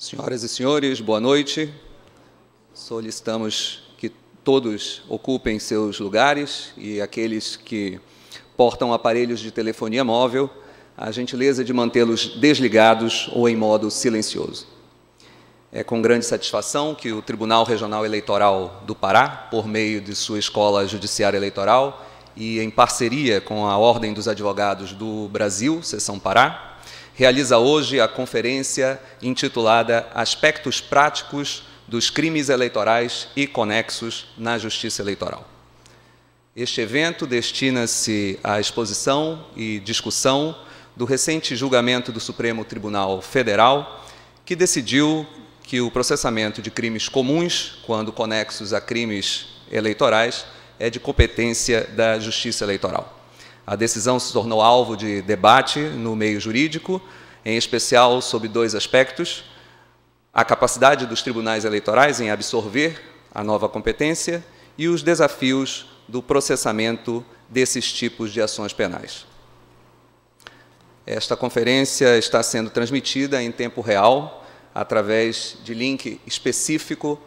Senhoras e senhores, boa noite. Solicitamos que todos ocupem seus lugares e aqueles que portam aparelhos de telefonia móvel, a gentileza de mantê-los desligados ou em modo silencioso. É com grande satisfação que o Tribunal Regional Eleitoral do Pará, por meio de sua Escola Judiciária Eleitoral e em parceria com a Ordem dos Advogados do Brasil, Seção Pará, realiza hoje a conferência intitulada Aspectos Práticos dos Crimes Eleitorais e Conexos na Justiça Eleitoral. Este evento destina-se à exposição e discussão do recente julgamento do Supremo Tribunal Federal, que decidiu que o processamento de crimes comuns, quando conexos a crimes eleitorais, é de competência da Justiça Eleitoral. A decisão se tornou alvo de debate no meio jurídico, em especial sobre dois aspectos: a capacidade dos tribunais eleitorais em absorver a nova competência e os desafios do processamento desses tipos de ações penais. Esta conferência está sendo transmitida em tempo real através de link específico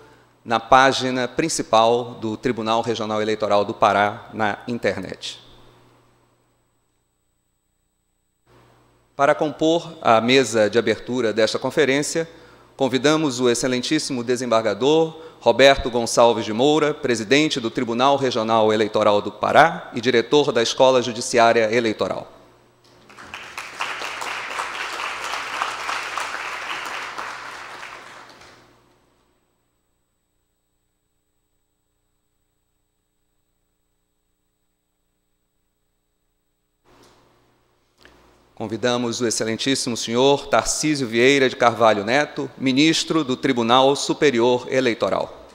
na página principal do Tribunal Regional Eleitoral do Pará na internet. Para compor a mesa de abertura desta conferência, convidamos o excelentíssimo desembargador Roberto Gonçalves de Moura, presidente do Tribunal Regional Eleitoral do Pará e diretor da Escola Judiciária Eleitoral. Convidamos o excelentíssimo senhor Tarcísio Vieira de Carvalho Neto, ministro do Tribunal Superior Eleitoral.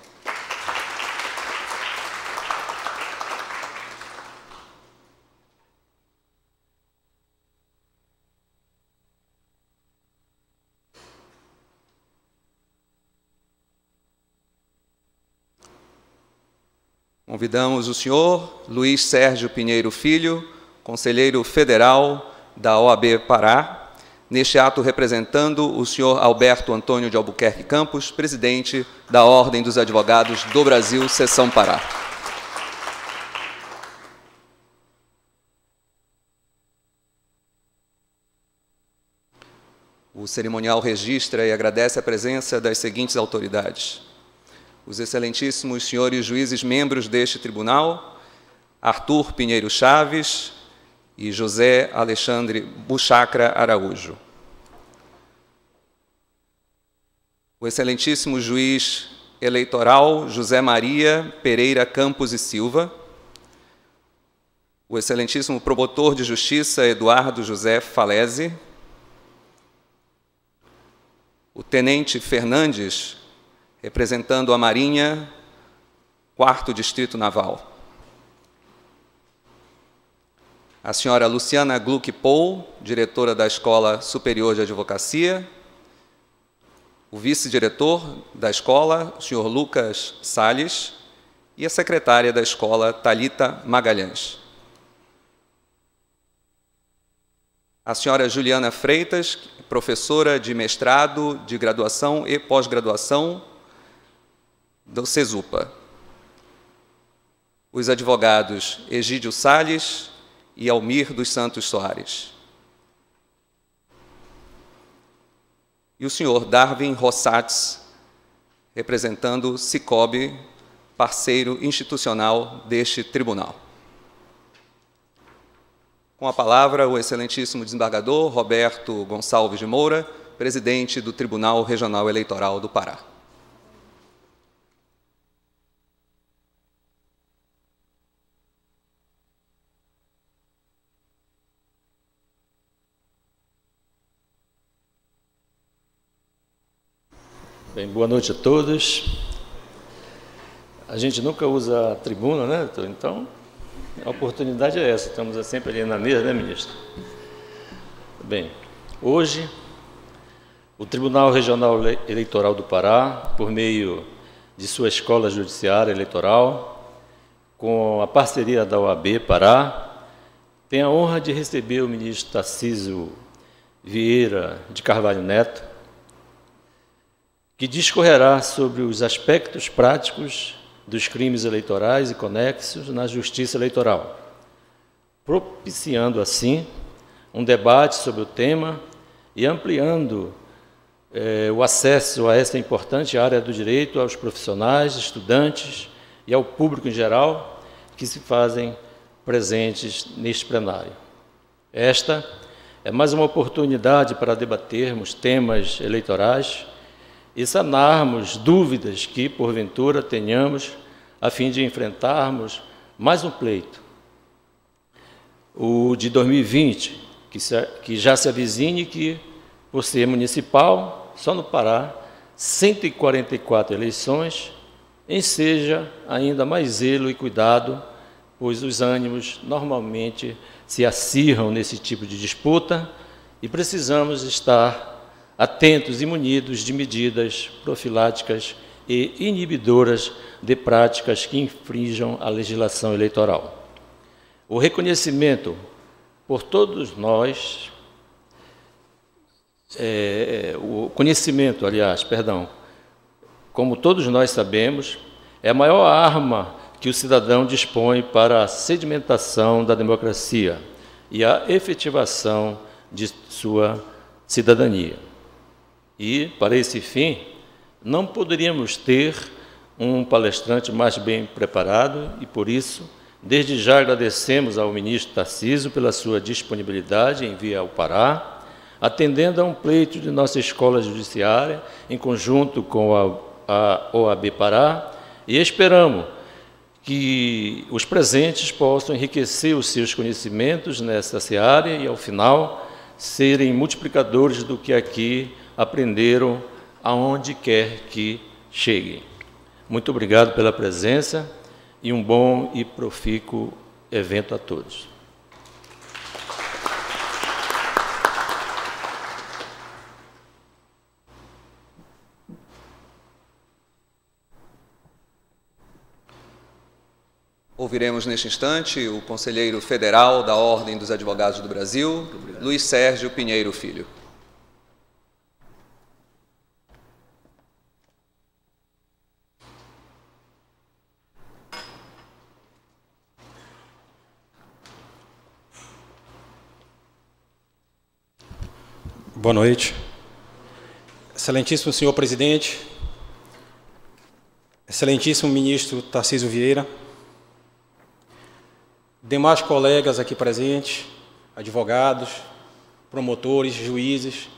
Convidamos o senhor Luiz Sérgio Pinheiro Filho, conselheiro federal da OAB Pará, neste ato representando o senhor Alberto Antônio de Albuquerque Campos, presidente da Ordem dos Advogados do Brasil, Seção Pará. O cerimonial registra e agradece a presença das seguintes autoridades: os excelentíssimos senhores juízes membros deste tribunal, Arthur Pinheiro Chaves, e José Alexandre Buchacra Araújo. O excelentíssimo juiz eleitoral José Maria Pereira Campos e Silva, o excelentíssimo promotor de justiça Eduardo José Falese, o tenente Fernandes, representando a Marinha, quarto Distrito Naval a senhora Luciana Gluck Paul, diretora da Escola Superior de Advocacia, o vice-diretor da escola, o senhor Lucas Sales, e a secretária da escola, Talita Magalhães. A senhora Juliana Freitas, professora de mestrado, de graduação e pós-graduação do CESUPA. Os advogados Egídio Sales, e Almir dos Santos Soares. E o senhor Darwin Rossatz, representando Cicobi, parceiro institucional deste tribunal. Com a palavra, o excelentíssimo desembargador Roberto Gonçalves de Moura, presidente do Tribunal Regional Eleitoral do Pará. Bem, boa noite a todos. A gente nunca usa a tribuna, né? Então, a oportunidade é essa. Estamos sempre ali na mesa, né, ministro? Bem, hoje, o Tribunal Regional Eleitoral do Pará, por meio de sua Escola Judiciária Eleitoral, com a parceria da OAB Pará, tem a honra de receber o ministro Tarcísio Vieira de Carvalho Neto, que discorrerá sobre os aspectos práticos dos crimes eleitorais e conexos na justiça eleitoral, propiciando assim um debate sobre o tema e ampliando eh, o acesso a esta importante área do direito aos profissionais, estudantes e ao público em geral que se fazem presentes neste plenário. Esta é mais uma oportunidade para debatermos temas eleitorais e sanarmos dúvidas que, porventura, tenhamos a fim de enfrentarmos mais um pleito, o de 2020, que, se, que já se avizinhe que, por ser municipal, só no Pará, 144 eleições, enseja ainda mais zelo e cuidado, pois os ânimos normalmente se acirram nesse tipo de disputa e precisamos estar atentos e munidos de medidas profiláticas e inibidoras de práticas que infringam a legislação eleitoral. O reconhecimento por todos nós, é, o conhecimento, aliás, perdão, como todos nós sabemos, é a maior arma que o cidadão dispõe para a sedimentação da democracia e a efetivação de sua cidadania. E, para esse fim, não poderíamos ter um palestrante mais bem preparado e, por isso, desde já agradecemos ao ministro Tarciso pela sua disponibilidade em vir ao Pará, atendendo a um pleito de nossa escola judiciária, em conjunto com a, a OAB Pará, e esperamos que os presentes possam enriquecer os seus conhecimentos nessa seara e, ao final, serem multiplicadores do que aqui aprenderam aonde quer que cheguem. Muito obrigado pela presença e um bom e profícuo evento a todos. Ouviremos neste instante o conselheiro federal da Ordem dos Advogados do Brasil, Luiz Sérgio Pinheiro Filho. Boa noite. Excelentíssimo senhor presidente, excelentíssimo ministro Tarcísio Vieira, demais colegas aqui presentes, advogados, promotores, juízes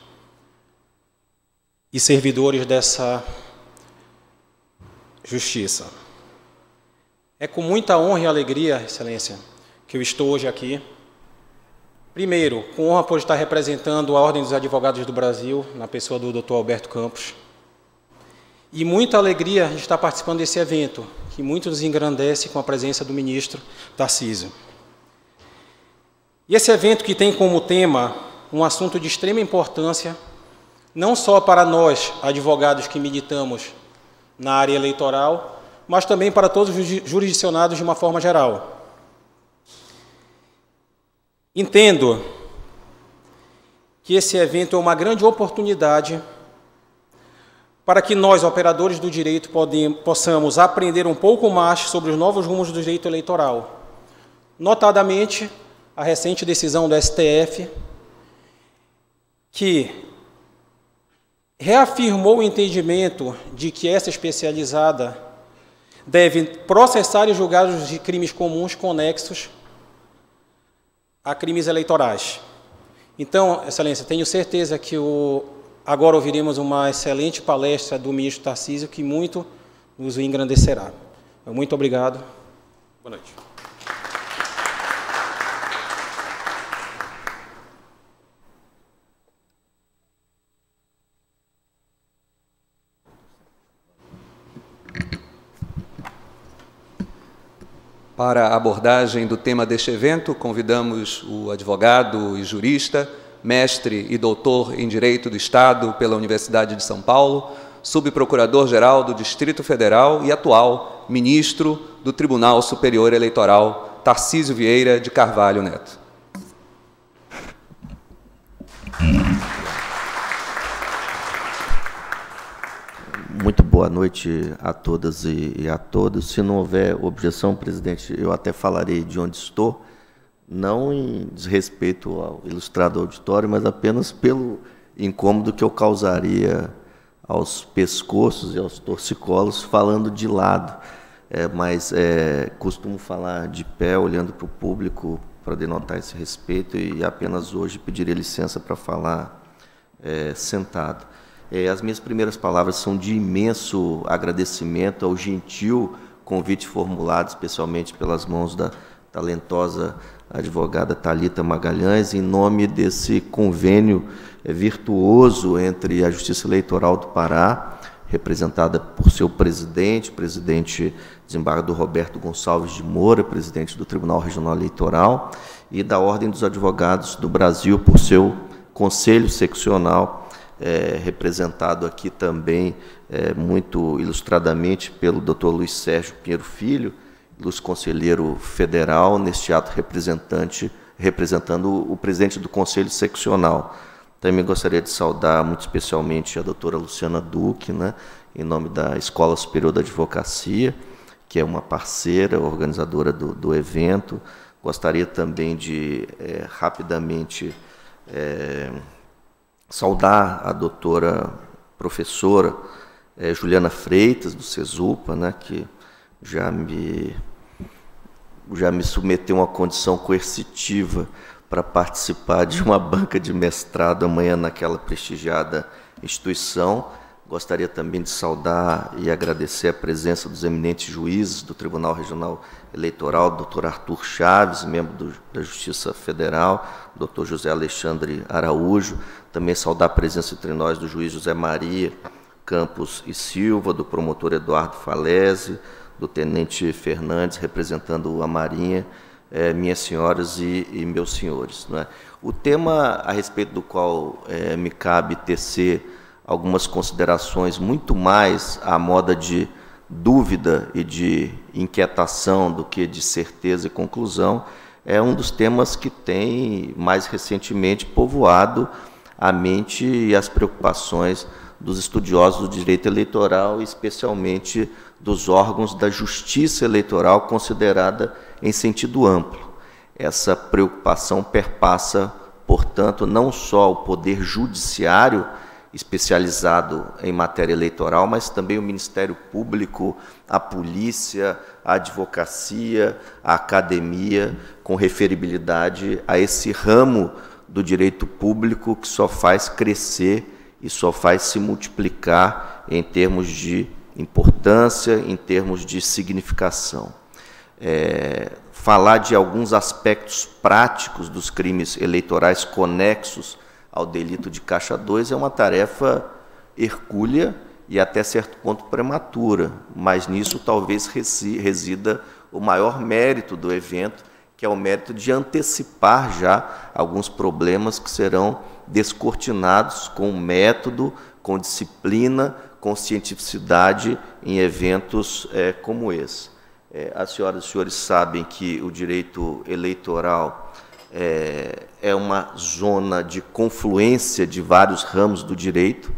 e servidores dessa justiça. É com muita honra e alegria, Excelência, que eu estou hoje aqui Primeiro, com honra por estar representando a Ordem dos Advogados do Brasil, na pessoa do Dr. Alberto Campos. E muita alegria de estar participando desse evento, que muito nos engrandece com a presença do ministro Tarcísio. E esse evento que tem como tema um assunto de extrema importância, não só para nós, advogados que militamos na área eleitoral, mas também para todos os jurisdicionados de uma forma geral. Entendo que esse evento é uma grande oportunidade para que nós, operadores do direito, possamos aprender um pouco mais sobre os novos rumos do direito eleitoral. Notadamente, a recente decisão do STF, que reafirmou o entendimento de que essa especializada deve processar e julgar os crimes comuns conexos a crimes eleitorais. Então, Excelência, tenho certeza que o, agora ouviremos uma excelente palestra do ministro Tarcísio que muito nos engrandecerá. Muito obrigado. Boa noite. Para a abordagem do tema deste evento, convidamos o advogado e jurista, mestre e doutor em Direito do Estado pela Universidade de São Paulo, subprocurador-geral do Distrito Federal e atual ministro do Tribunal Superior Eleitoral, Tarcísio Vieira de Carvalho Neto. Boa noite a todas e a todos. Se não houver objeção, presidente, eu até falarei de onde estou, não em desrespeito ao ilustrado auditório, mas apenas pelo incômodo que eu causaria aos pescoços e aos torcicolos falando de lado. É, mas é, costumo falar de pé, olhando para o público, para denotar esse respeito, e apenas hoje pediria licença para falar é, sentado. É, as minhas primeiras palavras são de imenso agradecimento ao gentil convite formulado, especialmente pelas mãos da talentosa advogada Talita Magalhães, em nome desse convênio é, virtuoso entre a Justiça Eleitoral do Pará, representada por seu presidente, presidente desembargador Roberto Gonçalves de Moura, presidente do Tribunal Regional Eleitoral, e da Ordem dos Advogados do Brasil, por seu conselho seccional, é, representado aqui também é, muito ilustradamente pelo Dr. Luiz Sérgio Pinheiro Filho, ilustre conselheiro federal, neste ato representante, representando o presidente do Conselho Seccional. Também gostaria de saudar muito especialmente a doutora Luciana Duque, né, em nome da Escola Superior da Advocacia, que é uma parceira, organizadora do, do evento. Gostaria também de é, rapidamente é, saudar a doutora professora é, Juliana Freitas, do CESUPA, né, que já me já me submeteu a uma condição coercitiva para participar de uma banca de mestrado amanhã naquela prestigiada instituição. Gostaria também de saudar e agradecer a presença dos eminentes juízes do Tribunal Regional Eleitoral, doutor Arthur Chaves, membro do, da Justiça Federal, doutor José Alexandre Araújo, também saudar a presença entre nós do juiz José Maria Campos e Silva, do promotor Eduardo Falese, do tenente Fernandes, representando a Marinha, é, minhas senhoras e, e meus senhores. É? O tema a respeito do qual é, me cabe tecer algumas considerações muito mais à moda de dúvida e de inquietação do que de certeza e conclusão, é um dos temas que tem mais recentemente povoado a mente e as preocupações dos estudiosos do direito eleitoral, especialmente dos órgãos da justiça eleitoral considerada em sentido amplo. Essa preocupação perpassa, portanto, não só o poder judiciário especializado em matéria eleitoral, mas também o Ministério Público, a polícia, a advocacia, a academia, com referibilidade a esse ramo do direito público que só faz crescer e só faz se multiplicar em termos de importância, em termos de significação. É, falar de alguns aspectos práticos dos crimes eleitorais conexos ao delito de Caixa 2 é uma tarefa hercúlea e até certo ponto prematura, mas nisso talvez resida o maior mérito do evento, que é o mérito de antecipar já alguns problemas que serão descortinados com método, com disciplina, com cientificidade em eventos é, como esse. É, as senhoras e senhores sabem que o direito eleitoral é, é uma zona de confluência de vários ramos do direito.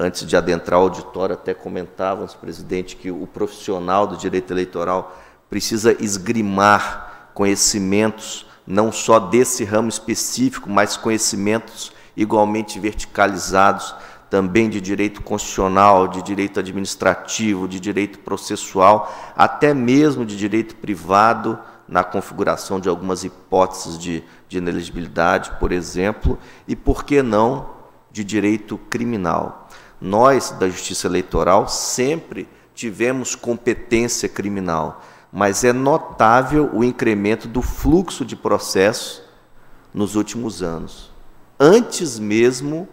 Antes de adentrar o auditório, até comentávamos, presidente, que o profissional do direito eleitoral precisa esgrimar conhecimentos não só desse ramo específico, mas conhecimentos igualmente verticalizados também de direito constitucional, de direito administrativo, de direito processual, até mesmo de direito privado, na configuração de algumas hipóteses de, de inelegibilidade, por exemplo, e por que não de direito criminal. Nós, da Justiça Eleitoral, sempre tivemos competência criminal, mas é notável o incremento do fluxo de processos nos últimos anos. Antes mesmo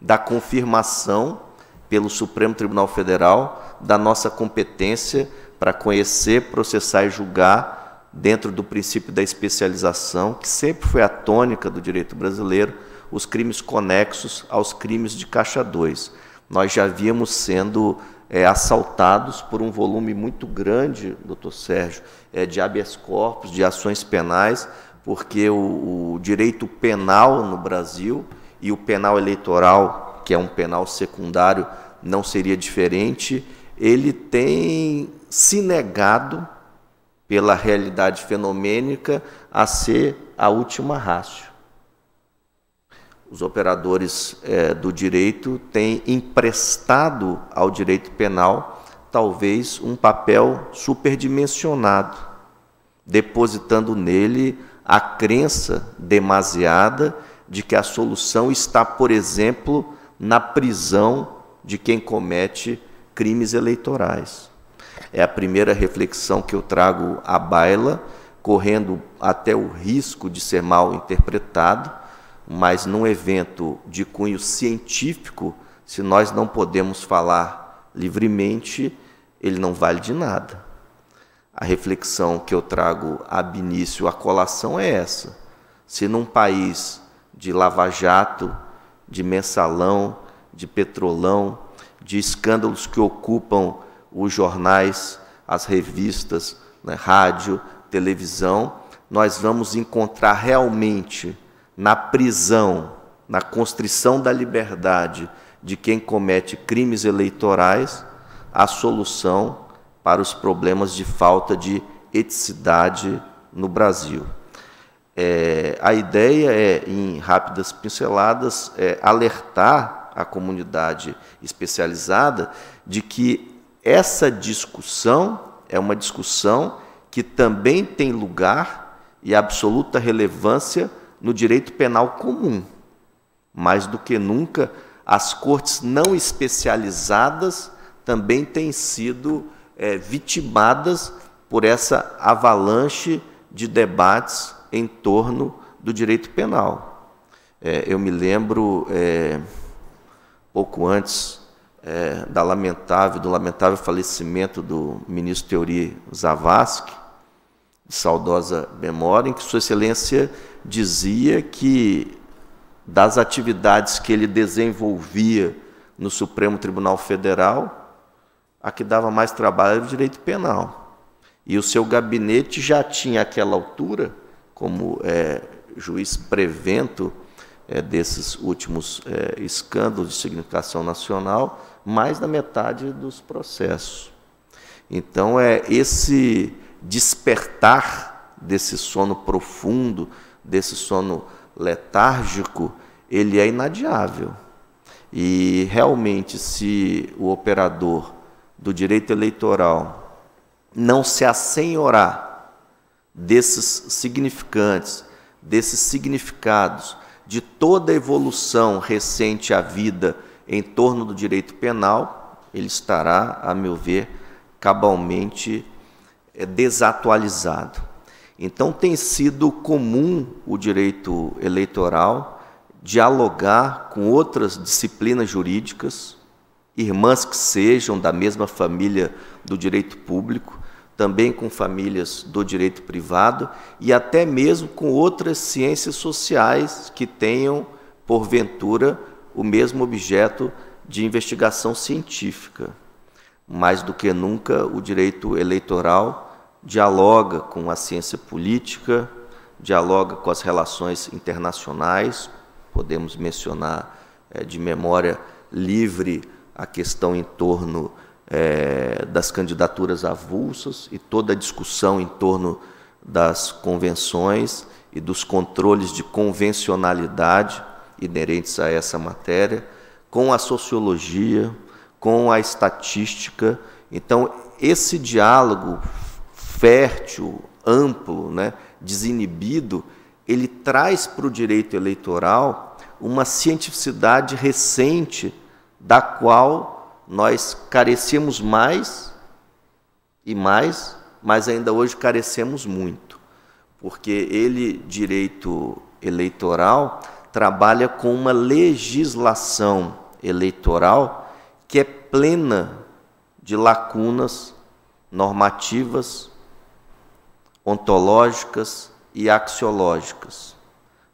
da confirmação pelo Supremo Tribunal Federal da nossa competência para conhecer, processar e julgar dentro do princípio da especialização, que sempre foi a tônica do direito brasileiro, os crimes conexos aos crimes de caixa 2. Nós já víamos sendo é, assaltados por um volume muito grande, doutor Sérgio, é, de habeas corpus, de ações penais, porque o, o direito penal no Brasil e o penal eleitoral, que é um penal secundário não seria diferente, ele tem se negado pela realidade fenomênica a ser a última rácio. Os operadores é, do direito têm emprestado ao direito penal talvez um papel superdimensionado, depositando nele a crença demasiada de que a solução está, por exemplo, na prisão de quem comete crimes eleitorais. É a primeira reflexão que eu trago à baila, correndo até o risco de ser mal interpretado, mas num evento de cunho científico, se nós não podemos falar livremente, ele não vale de nada. A reflexão que eu trago ab início à colação é essa. Se num país de lava-jato, de mensalão, de petrolão, de escândalos que ocupam os jornais, as revistas, né, rádio, televisão, nós vamos encontrar realmente na prisão, na constrição da liberdade de quem comete crimes eleitorais, a solução para os problemas de falta de eticidade no Brasil. É, a ideia é, em rápidas pinceladas, é, alertar a comunidade especializada de que essa discussão é uma discussão que também tem lugar e absoluta relevância no direito penal comum. Mais do que nunca, as cortes não especializadas também têm sido é, vitimadas por essa avalanche de debates em torno do direito penal. É, eu me lembro, é, pouco antes da lamentável, do lamentável falecimento do ministro Teori Zavascki, saudosa memória, em que Sua Excelência dizia que das atividades que ele desenvolvia no Supremo Tribunal Federal, a que dava mais trabalho era o direito penal. E o seu gabinete já tinha, àquela altura, como é, juiz prevento é, desses últimos é, escândalos de significação nacional, mais da metade dos processos. Então, é esse despertar desse sono profundo, desse sono letárgico, ele é inadiável. E realmente, se o operador do direito eleitoral não se assenhorar desses significantes, desses significados, de toda a evolução recente à vida em torno do direito penal, ele estará, a meu ver, cabalmente desatualizado. Então, tem sido comum o direito eleitoral dialogar com outras disciplinas jurídicas, irmãs que sejam da mesma família do direito público, também com famílias do direito privado e até mesmo com outras ciências sociais que tenham, porventura, o mesmo objeto de investigação científica. Mais do que nunca, o direito eleitoral dialoga com a ciência política, dialoga com as relações internacionais, podemos mencionar é, de memória livre a questão em torno é, das candidaturas avulsas e toda a discussão em torno das convenções e dos controles de convencionalidade inerentes a essa matéria, com a sociologia, com a estatística. Então, esse diálogo fértil, amplo, né, desinibido, ele traz para o direito eleitoral uma cientificidade recente da qual nós carecemos mais e mais, mas ainda hoje carecemos muito, porque ele, direito eleitoral, trabalha com uma legislação eleitoral que é plena de lacunas normativas, ontológicas e axiológicas.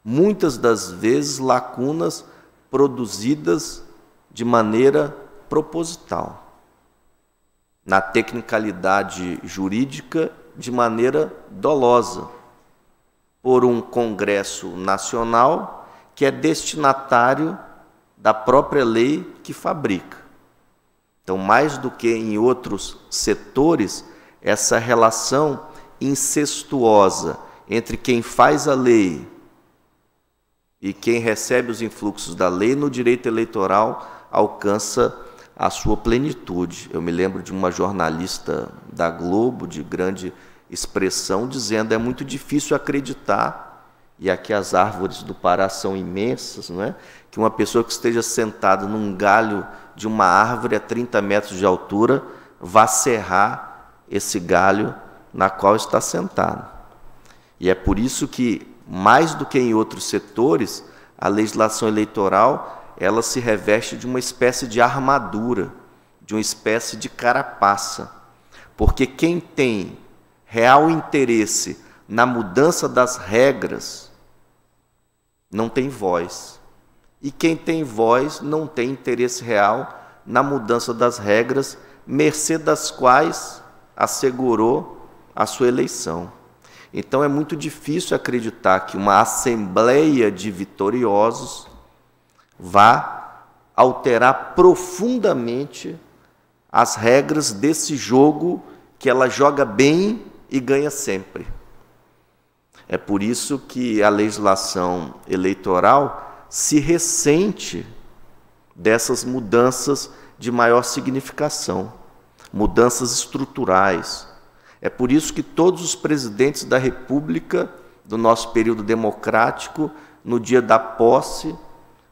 Muitas das vezes lacunas produzidas de maneira proposital. Na tecnicalidade jurídica, de maneira dolosa, por um Congresso Nacional que é destinatário da própria lei que fabrica. Então, mais do que em outros setores, essa relação incestuosa entre quem faz a lei e quem recebe os influxos da lei no direito eleitoral alcança a sua plenitude. Eu me lembro de uma jornalista da Globo, de grande expressão, dizendo: é muito difícil acreditar, e aqui as árvores do Pará são imensas, não é? que uma pessoa que esteja sentada num galho de uma árvore a 30 metros de altura vá serrar esse galho na qual está sentado. E é por isso que, mais do que em outros setores, a legislação eleitoral ela se reveste de uma espécie de armadura, de uma espécie de carapaça. Porque quem tem real interesse na mudança das regras não tem voz. E quem tem voz não tem interesse real na mudança das regras, mercê das quais assegurou a sua eleição. Então é muito difícil acreditar que uma assembleia de vitoriosos vá alterar profundamente as regras desse jogo que ela joga bem e ganha sempre. É por isso que a legislação eleitoral se ressente dessas mudanças de maior significação, mudanças estruturais. É por isso que todos os presidentes da República do nosso período democrático, no dia da posse,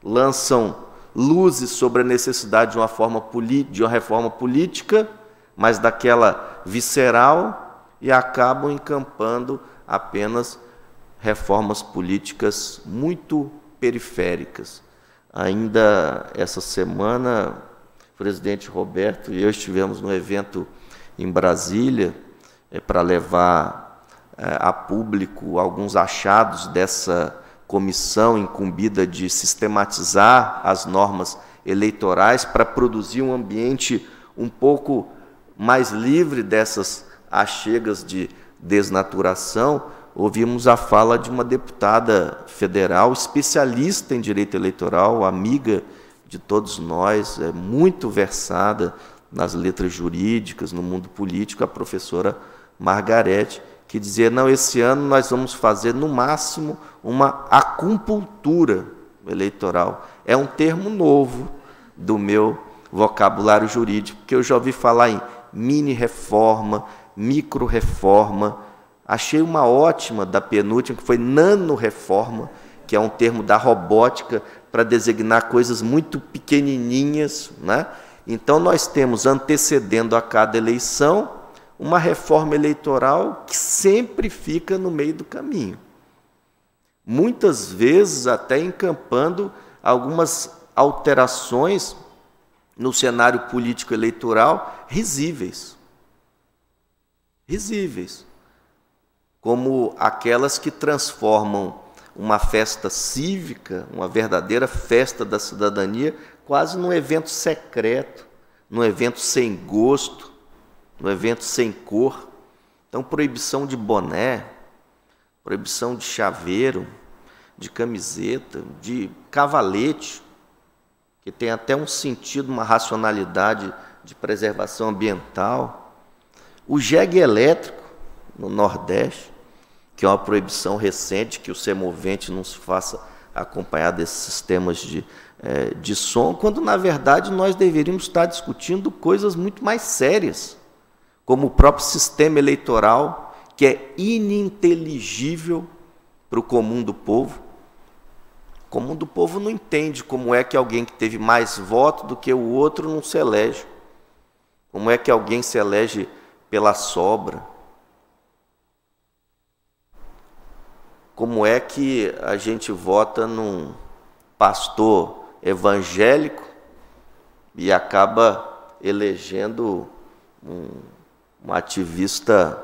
lançam luzes sobre a necessidade de uma, forma de uma reforma política, mas daquela visceral, e acabam encampando apenas reformas políticas muito periféricas. Ainda essa semana, o presidente Roberto e eu estivemos no evento em Brasília é, para levar é, a público alguns achados dessa comissão incumbida de sistematizar as normas eleitorais para produzir um ambiente um pouco mais livre dessas achegas de desnaturação. Ouvimos a fala de uma deputada federal, especialista em direito eleitoral, amiga de todos nós, é muito versada nas letras jurídicas, no mundo político, a professora Margarete, que dizia: não, esse ano nós vamos fazer no máximo uma acupuntura eleitoral. É um termo novo do meu vocabulário jurídico, porque eu já ouvi falar em mini reforma, micro reforma Achei uma ótima da penúltima, que foi nano-reforma, que é um termo da robótica para designar coisas muito pequenininhas. Né? Então, nós temos, antecedendo a cada eleição, uma reforma eleitoral que sempre fica no meio do caminho. Muitas vezes até encampando algumas alterações no cenário político eleitoral risíveis. Risíveis como aquelas que transformam uma festa cívica, uma verdadeira festa da cidadania, quase num evento secreto, num evento sem gosto, num evento sem cor. Então, proibição de boné, proibição de chaveiro, de camiseta, de cavalete, que tem até um sentido, uma racionalidade de preservação ambiental. O jegue elétrico no Nordeste, que é uma proibição recente, que o semovente não se faça acompanhar desses sistemas de, é, de som, quando na verdade nós deveríamos estar discutindo coisas muito mais sérias, como o próprio sistema eleitoral, que é ininteligível para o comum do povo. O comum do povo não entende como é que alguém que teve mais voto do que o outro não se elege. Como é que alguém se elege pela sobra? como é que a gente vota num pastor evangélico e acaba elegendo um, um ativista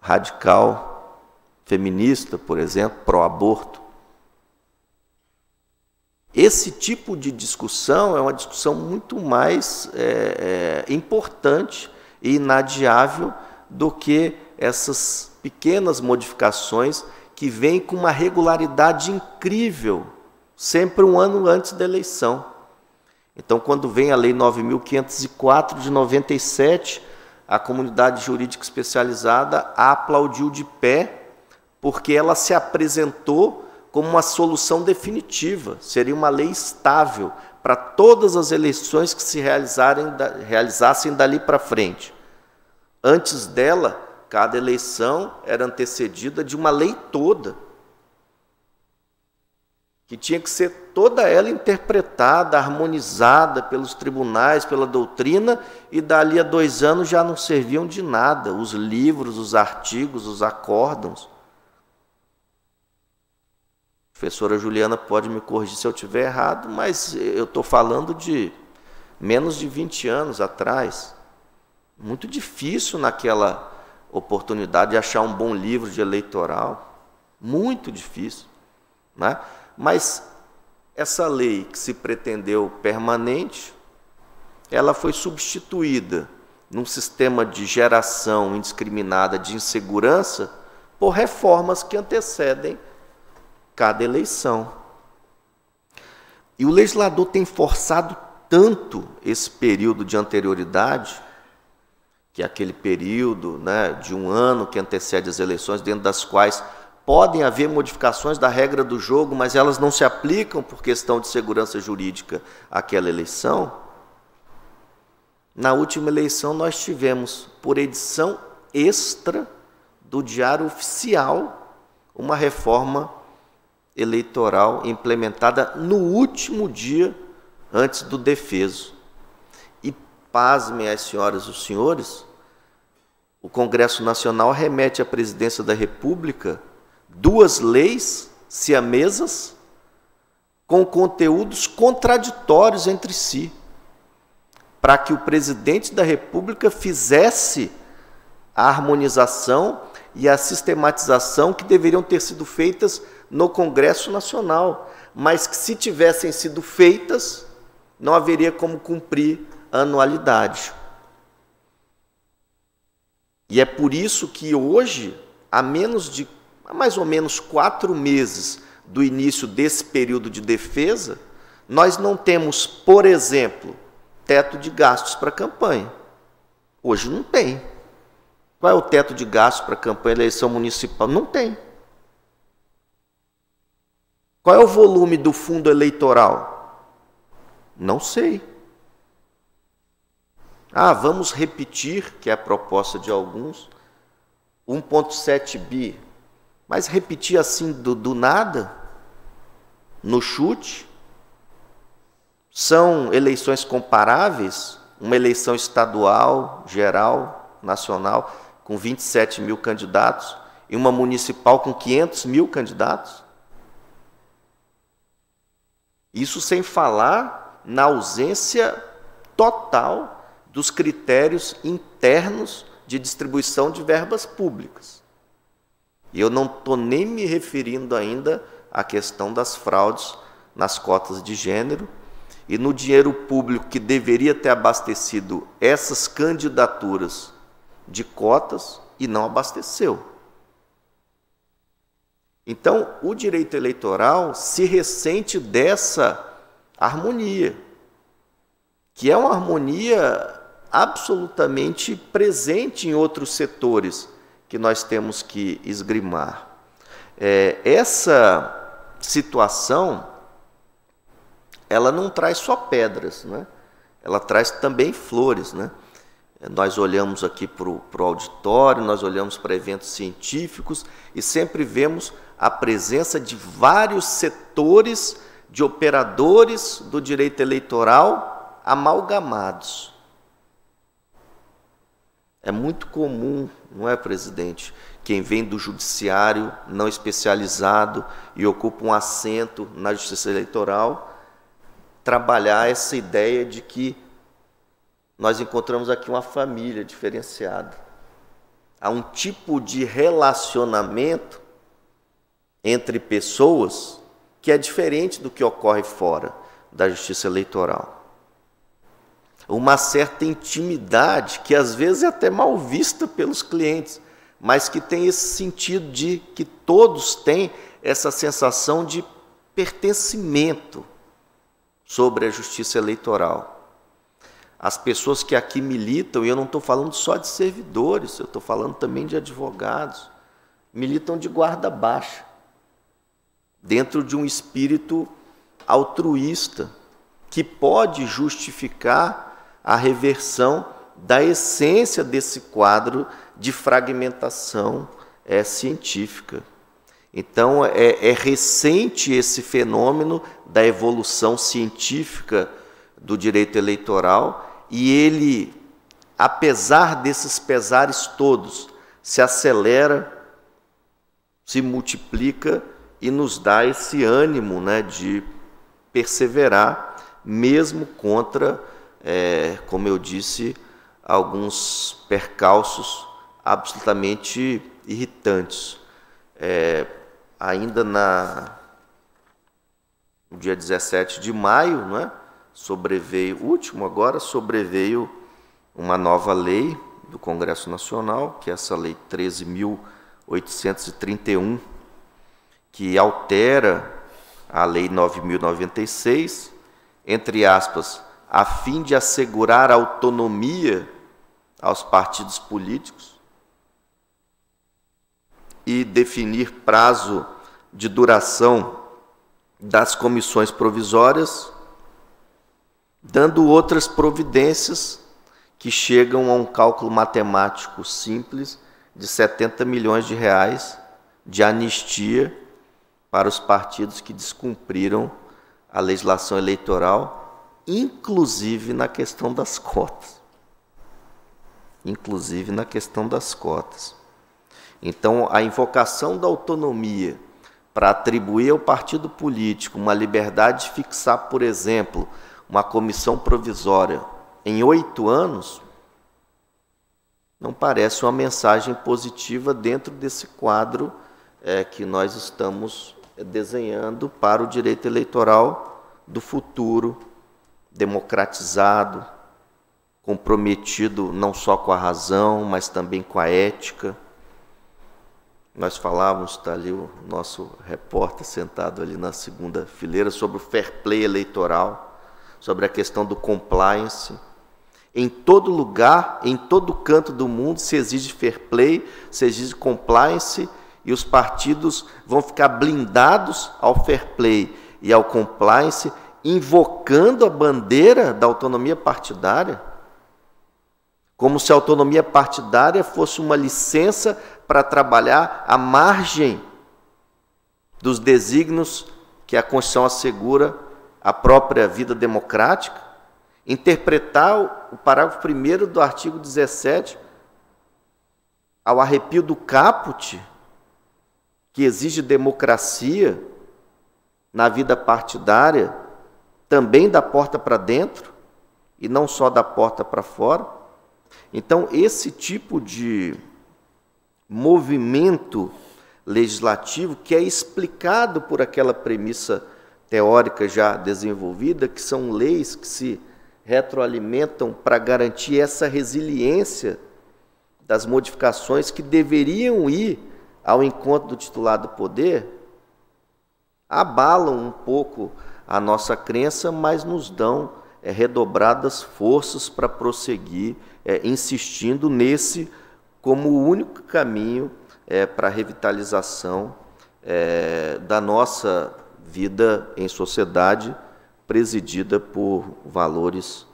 radical feminista, por exemplo, pró-aborto. Esse tipo de discussão é uma discussão muito mais é, é, importante e inadiável do que essas pequenas modificações que vem com uma regularidade incrível, sempre um ano antes da eleição. Então, quando vem a Lei 9.504 de 97, a comunidade jurídica especializada aplaudiu de pé, porque ela se apresentou como uma solução definitiva, seria uma lei estável para todas as eleições que se realizarem, realizassem dali para frente. Antes dela, cada eleição era antecedida de uma lei toda que tinha que ser toda ela interpretada, harmonizada pelos tribunais, pela doutrina, e dali a dois anos já não serviam de nada os livros, os artigos, os acórdãos. A professora Juliana pode me corrigir se eu estiver errado, mas eu estou falando de menos de 20 anos atrás. Muito difícil naquela oportunidade achar um bom livro de eleitoral. Muito difícil. Né? Mas essa lei que se pretendeu permanente, ela foi substituída num sistema de geração indiscriminada de insegurança por reformas que antecedem cada eleição. E o legislador tem forçado tanto esse período de anterioridade, que é aquele período né, de um ano que antecede as eleições, dentro das quais Podem haver modificações da regra do jogo, mas elas não se aplicam por questão de segurança jurídica àquela eleição. Na última eleição, nós tivemos, por edição extra do Diário Oficial, uma reforma eleitoral implementada no último dia antes do defeso. E pasmem as senhoras e os senhores, o Congresso Nacional remete à presidência da República duas leis siamesas com conteúdos contraditórios entre si, para que o presidente da República fizesse a harmonização e a sistematização que deveriam ter sido feitas no Congresso Nacional, mas que se tivessem sido feitas, não haveria como cumprir a anualidade. E é por isso que hoje, a menos de há mais ou menos quatro meses do início desse período de defesa, nós não temos, por exemplo, teto de gastos para campanha. Hoje não tem. Qual é o teto de gastos para campanha eleição municipal? Não tem. Qual é o volume do fundo eleitoral? Não sei. Ah, vamos repetir, que é a proposta de alguns, 1,7 bi mas repetir assim do, do nada, no chute, são eleições comparáveis, uma eleição estadual, geral, nacional, com 27 mil candidatos, e uma municipal com 500 mil candidatos? Isso sem falar na ausência total dos critérios internos de distribuição de verbas públicas. E eu não estou nem me referindo ainda à questão das fraudes nas cotas de gênero e no dinheiro público que deveria ter abastecido essas candidaturas de cotas e não abasteceu. Então, o direito eleitoral se ressente dessa harmonia, que é uma harmonia absolutamente presente em outros setores que nós temos que esgrimar. É, essa situação, ela não traz só pedras, né? ela traz também flores. Né? Nós olhamos aqui para o auditório, nós olhamos para eventos científicos e sempre vemos a presença de vários setores de operadores do direito eleitoral amalgamados. É muito comum, não é, presidente? Quem vem do judiciário não especializado e ocupa um assento na justiça eleitoral, trabalhar essa ideia de que nós encontramos aqui uma família diferenciada. Há um tipo de relacionamento entre pessoas que é diferente do que ocorre fora da justiça eleitoral uma certa intimidade que às vezes é até mal vista pelos clientes, mas que tem esse sentido de que todos têm essa sensação de pertencimento sobre a justiça eleitoral. As pessoas que aqui militam, e eu não estou falando só de servidores, eu estou falando também de advogados, militam de guarda baixa, dentro de um espírito altruísta, que pode justificar a reversão da essência desse quadro de fragmentação é, científica. Então, é, é recente esse fenômeno da evolução científica do direito eleitoral e ele, apesar desses pesares todos, se acelera, se multiplica e nos dá esse ânimo né, de perseverar, mesmo contra, é, como eu disse, alguns percalços absolutamente irritantes. É, ainda na, no dia 17 de maio, não é? sobreveio, último agora, sobreveio uma nova lei do Congresso Nacional, que é essa lei 13.831, que altera a lei 9.096, entre aspas, a fim de assegurar autonomia aos partidos políticos e definir prazo de duração das comissões provisórias, dando outras providências que chegam a um cálculo matemático simples de 70 milhões de reais de anistia para os partidos que descumpriram a legislação eleitoral, inclusive na questão das cotas inclusive na questão das cotas. Então, a invocação da autonomia para atribuir ao partido político uma liberdade de fixar, por exemplo, uma comissão provisória em oito anos, não parece uma mensagem positiva dentro desse quadro é, que nós estamos desenhando para o direito eleitoral do futuro, democratizado, comprometido não só com a razão, mas também com a ética. Nós falávamos, está ali o nosso repórter sentado ali na segunda fileira, sobre o fair play eleitoral, sobre a questão do compliance. Em todo lugar, em todo canto do mundo, se exige fair play, se exige compliance, e os partidos vão ficar blindados ao fair play e ao compliance, invocando a bandeira da autonomia partidária? Como se a autonomia partidária fosse uma licença para trabalhar à margem dos desígnios que a Constituição assegura à própria vida democrática, interpretar o parágrafo 1 do artigo 17 ao arrepio do caput, que exige democracia na vida partidária, também da porta para dentro e não só da porta para fora. Então, esse tipo de movimento legislativo que é explicado por aquela premissa teórica já desenvolvida, que são leis que se retroalimentam para garantir essa resiliência das modificações que deveriam ir ao encontro do titular do poder, abalam um pouco a nossa crença, mas nos dão é, redobradas forças para prosseguir é, insistindo nesse como o único caminho é, para a revitalização é, da nossa vida em sociedade, presidida por valores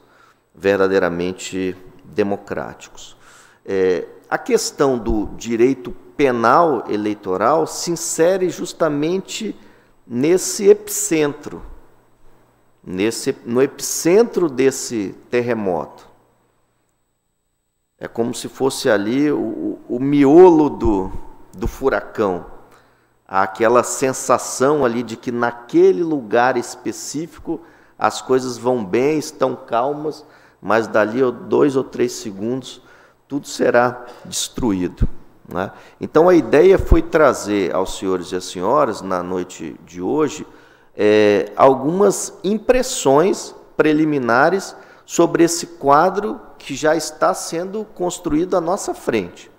verdadeiramente democráticos. É, a questão do direito penal eleitoral se insere justamente nesse epicentro, nesse, no epicentro desse terremoto. É como se fosse ali o, o miolo do, do furacão. Aquela sensação ali de que naquele lugar específico as coisas vão bem, estão calmas, mas dali a dois ou três segundos tudo será destruído. Né? Então a ideia foi trazer aos senhores e às senhoras, na noite de hoje, é, algumas impressões preliminares sobre esse quadro que já está sendo construído à nossa frente.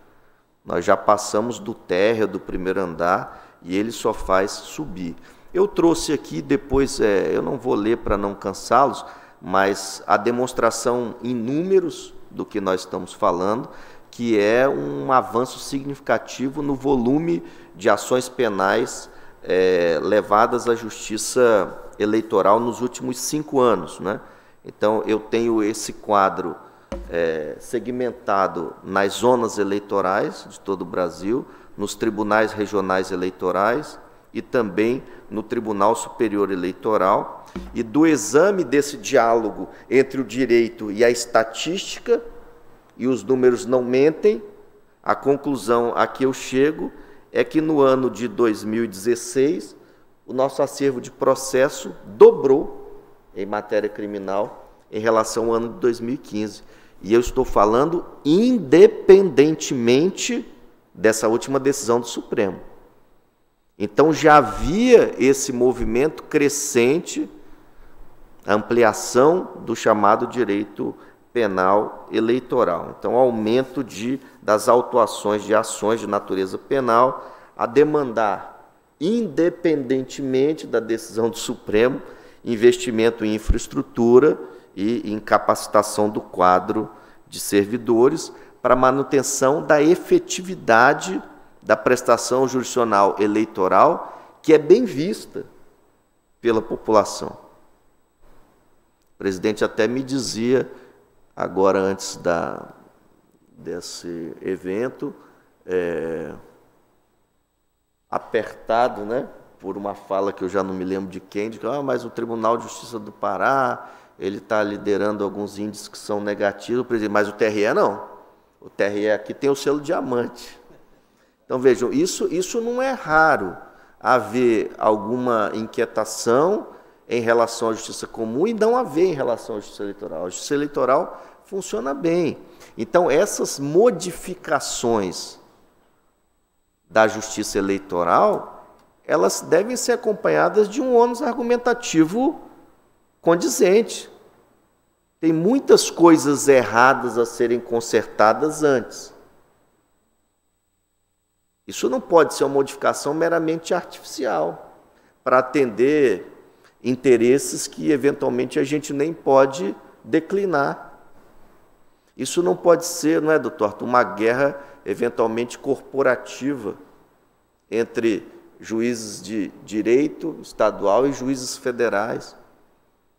Nós já passamos do térreo do primeiro andar e ele só faz subir. Eu trouxe aqui, depois é, eu não vou ler para não cansá-los, mas a demonstração em números do que nós estamos falando, que é um avanço significativo no volume de ações penais é, levadas à justiça eleitoral nos últimos cinco anos. Né? Então, eu tenho esse quadro é, segmentado nas zonas eleitorais de todo o Brasil, nos tribunais regionais eleitorais e também no Tribunal Superior Eleitoral, e do exame desse diálogo entre o direito e a estatística, e os números não mentem, a conclusão a que eu chego é que no ano de 2016, o nosso acervo de processo dobrou em matéria criminal em relação ao ano de 2015. E eu estou falando independentemente dessa última decisão do Supremo. Então já havia esse movimento crescente, ampliação do chamado direito penal eleitoral. Então, aumento de, das autuações de ações de natureza penal a demandar, independentemente da decisão do Supremo, investimento em infraestrutura e em capacitação do quadro de servidores para manutenção da efetividade da prestação jurisdicional eleitoral, que é bem vista pela população. O presidente até me dizia, agora antes da, desse evento, é, apertado, né, por uma fala que eu já não me lembro de quem, de que ah, mas o Tribunal de Justiça do Pará ele está liderando alguns índices que são negativos, mas o TRE não. O TRE aqui tem o selo diamante. Então vejam, isso, isso não é raro haver alguma inquietação em relação à justiça comum e não haver em relação à justiça eleitoral. A justiça eleitoral funciona bem. Então essas modificações da justiça eleitoral, elas devem ser acompanhadas de um ônus argumentativo condizente. Tem muitas coisas erradas a serem consertadas antes. Isso não pode ser uma modificação meramente artificial para atender interesses que eventualmente a gente nem pode declinar. Isso não pode ser, não é, doutor Arthur, uma guerra eventualmente corporativa entre juízes de direito estadual e juízes federais.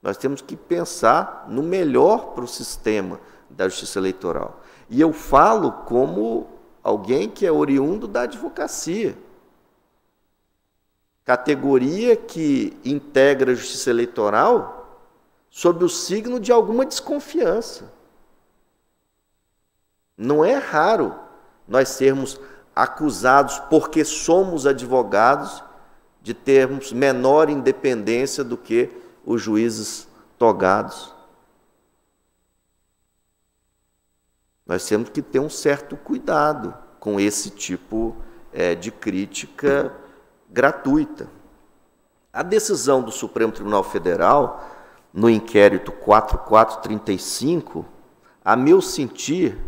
Nós temos que pensar no melhor para o sistema da justiça eleitoral. E eu falo como alguém que é oriundo da advocacia. Categoria que integra a justiça eleitoral sob o signo de alguma desconfiança. Não é raro nós sermos acusados, porque somos advogados, de termos menor independência do que os juízes togados. Nós temos que ter um certo cuidado com esse tipo é, de crítica gratuita. A decisão do Supremo Tribunal Federal, no inquérito 4435, a meu sentir,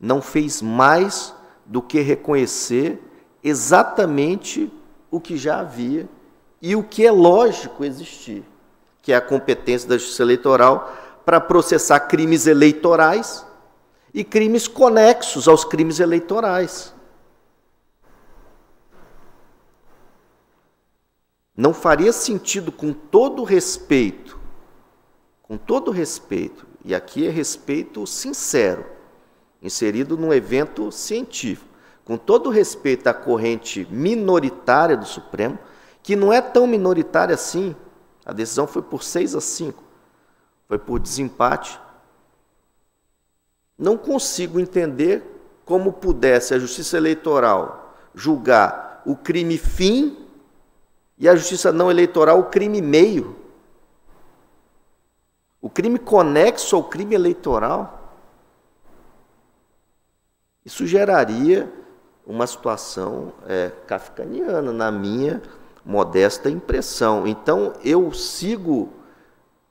não fez mais do que reconhecer exatamente o que já havia e o que é lógico existir, que é a competência da Justiça Eleitoral para processar crimes eleitorais e crimes conexos aos crimes eleitorais. Não faria sentido, com todo respeito, com todo respeito, e aqui é respeito sincero, inserido num evento científico, com todo respeito à corrente minoritária do Supremo, que não é tão minoritária assim. A decisão foi por 6 a 5. Foi por desempate. Não consigo entender como pudesse a Justiça Eleitoral julgar o crime fim e a Justiça não eleitoral o crime meio. O crime conexo ao crime eleitoral. Isso geraria uma situação é, kafkaniana, na minha modesta impressão. Então, eu sigo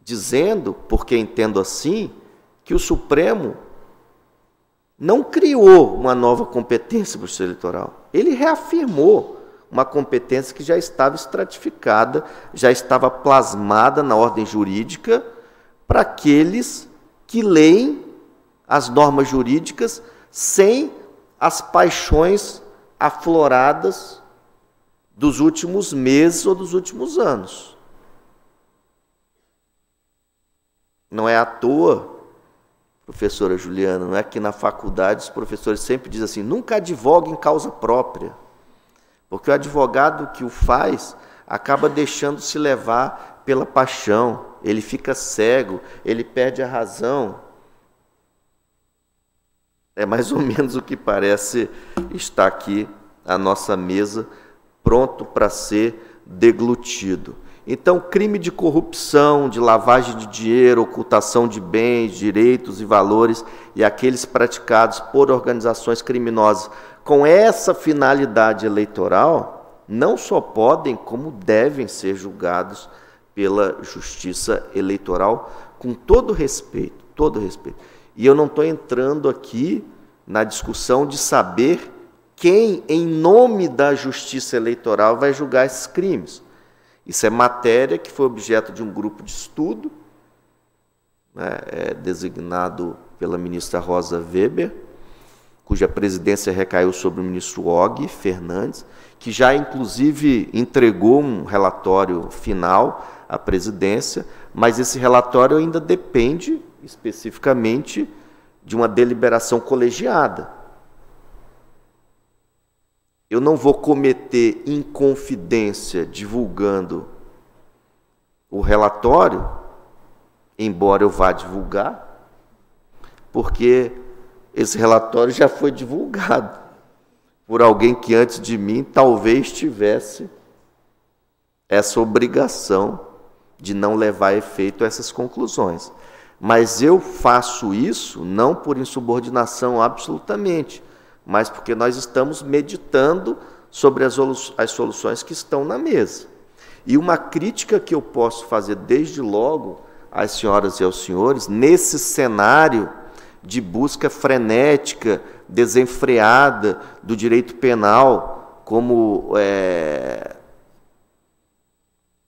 dizendo, porque entendo assim, que o Supremo não criou uma nova competência para o eleitoral. Ele reafirmou uma competência que já estava estratificada, já estava plasmada na ordem jurídica para aqueles que leem as normas jurídicas sem as paixões afloradas dos últimos meses ou dos últimos anos. Não é à toa, professora Juliana, não é que na faculdade os professores sempre dizem assim: nunca advogue em causa própria. Porque o advogado que o faz acaba deixando se levar pela paixão, ele fica cego, ele perde a razão. É mais ou menos o que parece estar aqui à nossa mesa, pronto para ser deglutido. Então, crime de corrupção, de lavagem de dinheiro, ocultação de bens, direitos e valores, e aqueles praticados por organizações criminosas com essa finalidade eleitoral, não só podem, como devem ser julgados pela justiça eleitoral, com todo respeito, todo respeito. E eu não estou entrando aqui na discussão de saber quem, em nome da justiça eleitoral, vai julgar esses crimes. Isso é matéria que foi objeto de um grupo de estudo, né, é designado pela ministra Rosa Weber, cuja presidência recaiu sobre o ministro Og Fernandes, que já inclusive entregou um relatório final à presidência, mas esse relatório ainda depende especificamente de uma deliberação colegiada. Eu não vou cometer inconfidência divulgando o relatório, embora eu vá divulgar, porque esse relatório já foi divulgado por alguém que antes de mim talvez tivesse essa obrigação de não levar a efeito essas conclusões. Mas eu faço isso não por insubordinação absolutamente, mas porque nós estamos meditando sobre as, as soluções que estão na mesa. E uma crítica que eu posso fazer desde logo às senhoras e aos senhores, nesse cenário de busca frenética, desenfreada do direito penal como é,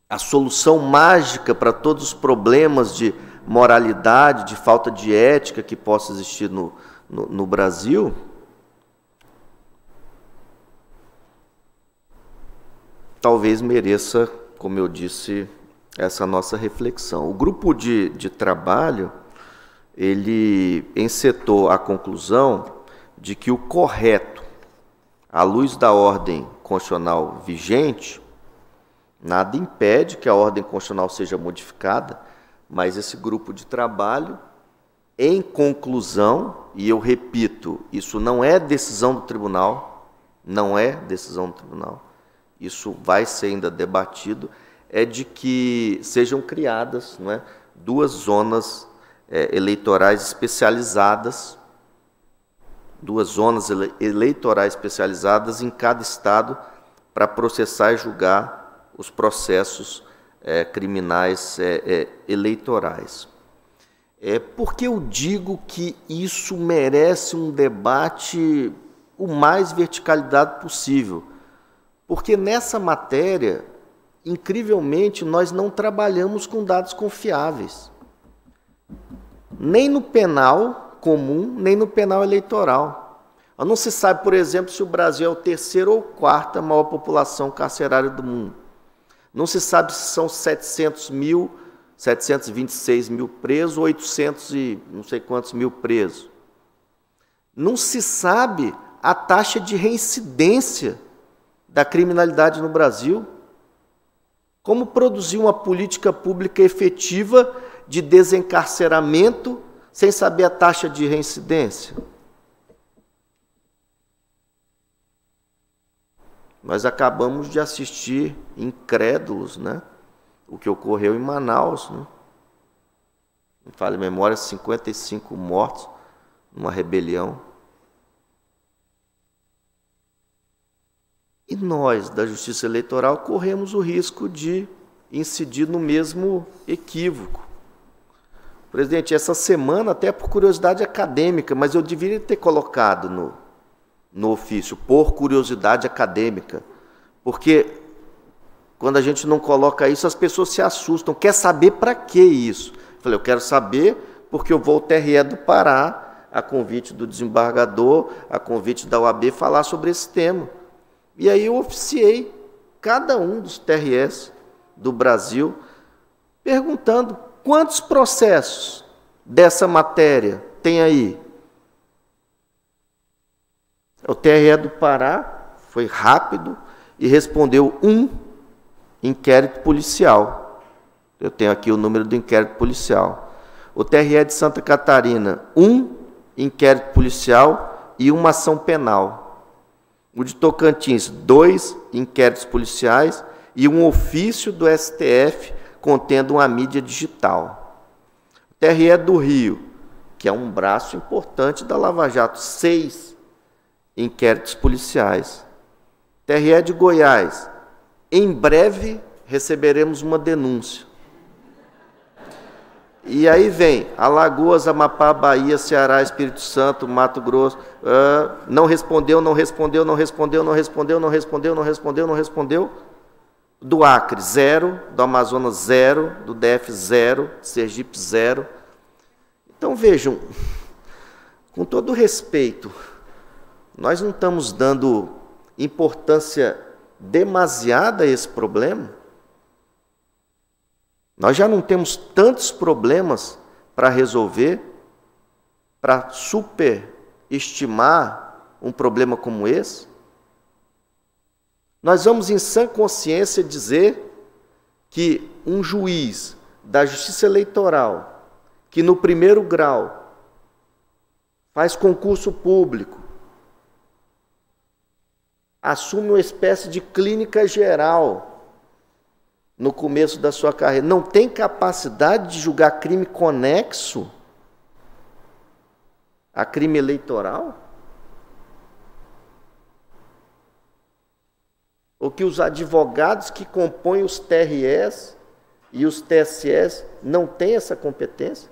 a solução mágica para todos os problemas de moralidade, de falta de ética que possa existir no, no, no Brasil. Talvez mereça, como eu disse, essa nossa reflexão. O grupo de, de trabalho ele encetou a conclusão de que o correto, à luz da ordem constitucional vigente, nada impede que a ordem constitucional seja modificada, mas esse grupo de trabalho, em conclusão, e eu repito, isso não é decisão do tribunal, não é decisão do tribunal, isso vai ser ainda debatido, é de que sejam criadas não é, duas zonas é, eleitorais especializadas, duas zonas ele, eleitorais especializadas em cada estado para processar e julgar os processos é, criminais é, é, eleitorais. É, por que eu digo que isso merece um debate o mais verticalizado possível? Porque nessa matéria, incrivelmente, nós não trabalhamos com dados confiáveis nem no penal comum, nem no penal eleitoral. Não se sabe, por exemplo, se o Brasil é o terceiro ou quarta maior população carcerária do mundo. Não se sabe se são 700 mil, 726 mil presos ou 800 e não sei quantos mil presos. Não se sabe a taxa de reincidência da criminalidade no Brasil. Como produzir uma política pública efetiva de desencarceramento sem saber a taxa de reincidência? Nós acabamos de assistir incrédulos, né? O que ocorreu em Manaus, né? Não fale memória, 55 mortos numa rebelião. E nós, da Justiça Eleitoral, corremos o risco de incidir no mesmo equívoco. Presidente, essa semana, até por curiosidade acadêmica, mas eu deveria ter colocado no, no ofício, por curiosidade acadêmica, Porque quando a gente não coloca isso, as pessoas se assustam. Quer saber para que isso? Eu falei, eu quero saber porque eu vou ao TRE do Pará, a convite do desembargador, a convite da OAB, falar sobre esse tema. E aí eu oficiei cada um dos TREs do Brasil, perguntando quantos processos dessa matéria tem aí. O TRE do Pará foi rápido e respondeu um inquérito policial. Eu tenho aqui o número do inquérito policial. O TRE de Santa Catarina, um inquérito policial e uma ação penal. O de Tocantins, dois inquéritos policiais e um ofício do STF contendo uma mídia digital. O TRE do Rio, que é um braço importante da Lava Jato, seis inquéritos policiais. TRE de Goiás, em breve receberemos uma denúncia. E aí vem Alagoas, Amapá, Bahia, Ceará, Espírito Santo, Mato Grosso. Uh, não respondeu, não respondeu, não respondeu, não respondeu, não respondeu, não respondeu, não respondeu. Do Acre, zero. Do Amazonas, zero. Do DF, zero. Sergipe, zero. Então vejam, com todo respeito, nós não estamos dando importância demasiada a esse problema? Nós já não temos tantos problemas para resolver, para superestimar um problema como esse? Nós vamos, em sã consciência, dizer que um juiz da Justiça Eleitoral, que no primeiro grau faz concurso público, assume uma espécie de clínica geral no começo da sua carreira, não tem capacidade de julgar crime conexo a crime eleitoral? Ou que os advogados que compõem os TRS e os TSS não têm essa competência?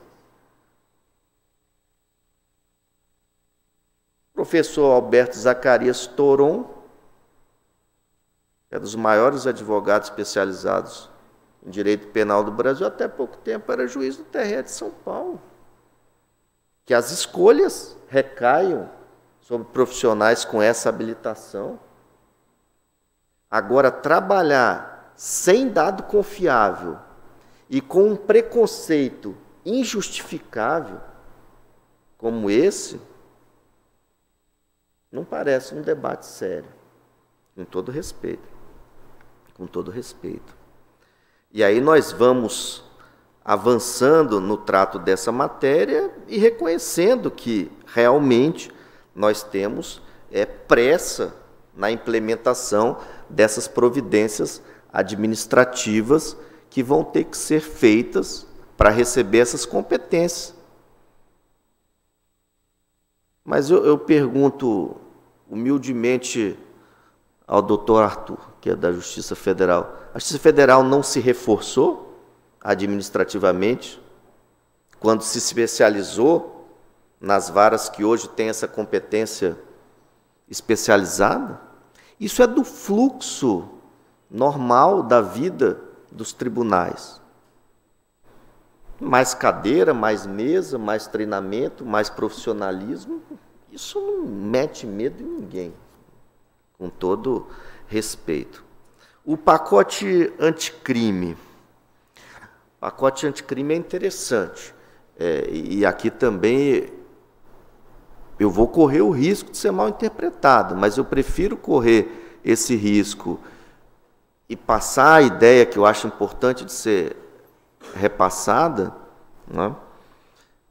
professor Alberto Zacarias Toron é dos maiores advogados especializados em direito penal do Brasil, até pouco tempo era juiz do TRE de São Paulo. Que as escolhas recaiam sobre profissionais com essa habilitação. Agora, trabalhar sem dado confiável e com um preconceito injustificável como esse, não parece um debate sério, com todo respeito com todo respeito. E aí nós vamos avançando no trato dessa matéria e reconhecendo que realmente nós temos é, pressa na implementação dessas providências administrativas que vão ter que ser feitas para receber essas competências. Mas eu, eu pergunto humildemente ao doutor Arthur, que é da Justiça Federal. A Justiça Federal não se reforçou administrativamente quando se especializou nas varas que hoje têm essa competência especializada? Isso é do fluxo normal da vida dos tribunais. Mais cadeira, mais mesa, mais treinamento, mais profissionalismo, isso não mete medo em ninguém com todo respeito. O pacote anticrime. O pacote anticrime é interessante. É, e aqui também eu vou correr o risco de ser mal interpretado, mas eu prefiro correr esse risco e passar a ideia que eu acho importante de ser repassada, né,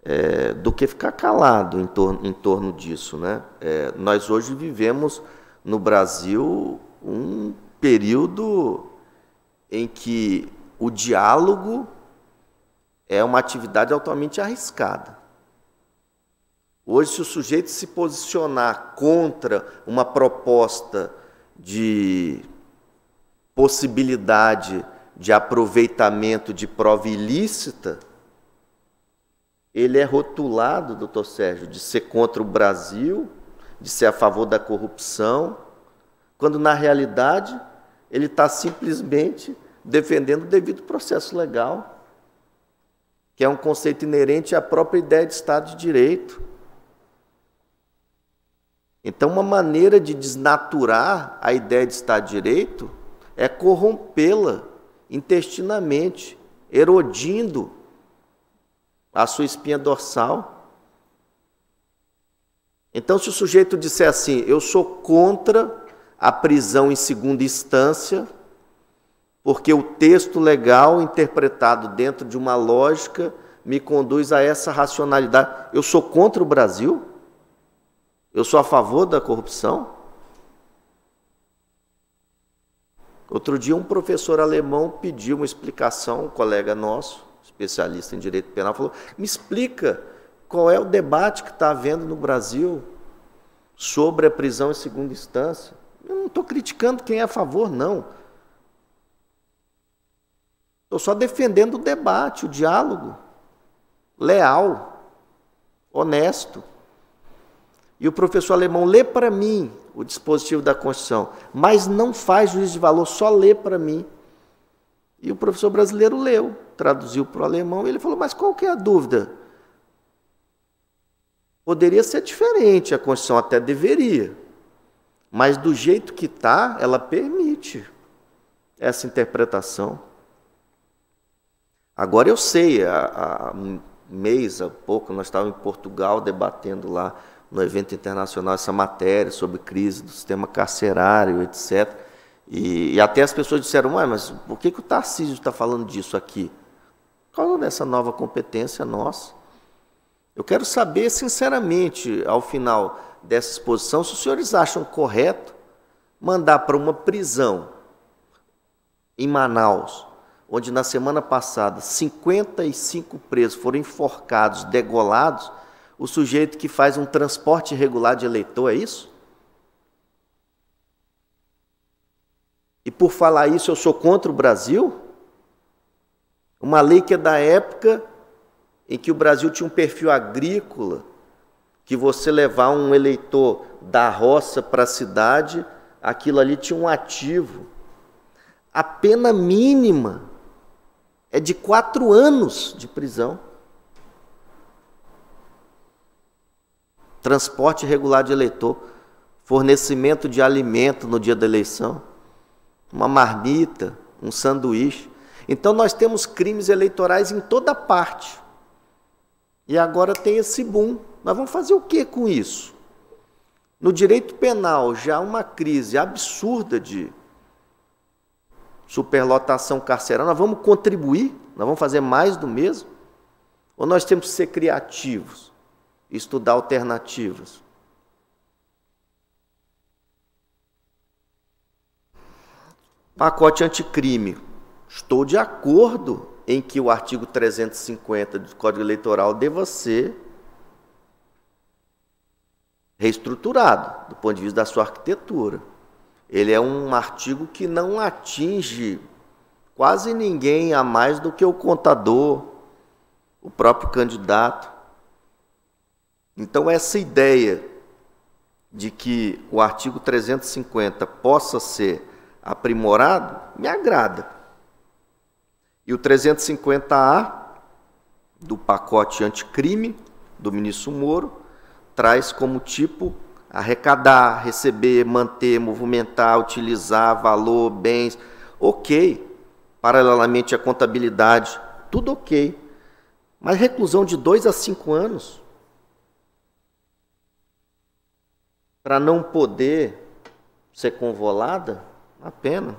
é, do que ficar calado em torno, em torno disso. Né? É, nós hoje vivemos no Brasil um período em que o diálogo é uma atividade altamente arriscada. Hoje, se o sujeito se posicionar contra uma proposta de possibilidade de aproveitamento de prova ilícita, ele é rotulado, doutor Sérgio, de ser contra o Brasil de ser a favor da corrupção, quando na realidade ele está simplesmente defendendo o devido processo legal, que é um conceito inerente à própria ideia de Estado de Direito. Então, uma maneira de desnaturar a ideia de Estado de Direito é corrompê-la intestinamente, erodindo a sua espinha dorsal. Então, se o sujeito disser assim, eu sou contra a prisão em segunda instância, porque o texto legal interpretado dentro de uma lógica me conduz a essa racionalidade. Eu sou contra o Brasil? Eu sou a favor da corrupção? Outro dia, um professor alemão pediu uma explicação, um colega nosso, especialista em direito penal, falou: me explica qual é o debate que está havendo no Brasil sobre a prisão em segunda instância. Eu não estou criticando quem é a favor, não. Estou só defendendo o debate, o diálogo leal, honesto. E o professor alemão lê para mim o dispositivo da Constituição, mas não faz juízo de valor, só lê para mim. E o professor brasileiro leu, traduziu para o alemão, e ele falou: Mas qual que é a dúvida? Poderia ser diferente, a Constituição até deveria, mas do jeito que está, ela permite essa interpretação. Agora eu sei, há, há um mês, há pouco, nós estávamos em Portugal debatendo lá no evento internacional essa matéria sobre crise do sistema carcerário, etc. E, e até as pessoas disseram, mas por que, que o Tarcísio está falando disso aqui? Por causa dessa nova competência nossa. Eu quero saber, sinceramente, ao final dessa exposição, se os senhores acham correto mandar para uma prisão em Manaus, onde na semana passada 55 presos foram enforcados, degolados, o sujeito que faz um transporte irregular de eleitor, é isso? E por falar isso, eu sou contra o Brasil? Uma lei que é da época em que o Brasil tinha um perfil agrícola, que você levar um eleitor da roça para a cidade, aquilo ali tinha um ativo. A pena mínima é de quatro anos de prisão. transporte irregular de eleitor, fornecimento de alimento no dia da eleição, uma marmita, um sanduíche. Então nós temos crimes eleitorais em toda parte. E agora tem esse boom. Nós vamos fazer o que com isso? No direito penal já uma crise absurda de superlotação carcerária. Nós vamos contribuir? Nós vamos fazer mais do mesmo? Ou nós temos que ser criativos? estudar alternativas. Pacote anticrime. Estou de acordo em que o artigo 350 do Código Eleitoral deva ser reestruturado do ponto de vista da sua arquitetura. Ele é um artigo que não atinge quase ninguém a mais do que o contador, o próprio candidato. Então, essa ideia de que o artigo 350 possa ser aprimorado me agrada. E o 350A do pacote anticrime do ministro Moro traz como tipo arrecadar, receber, manter, movimentar, utilizar valor, bens, ok. Paralelamente à contabilidade, tudo ok. Mas reclusão de dois a cinco anos para não poder ser convolada, a pena.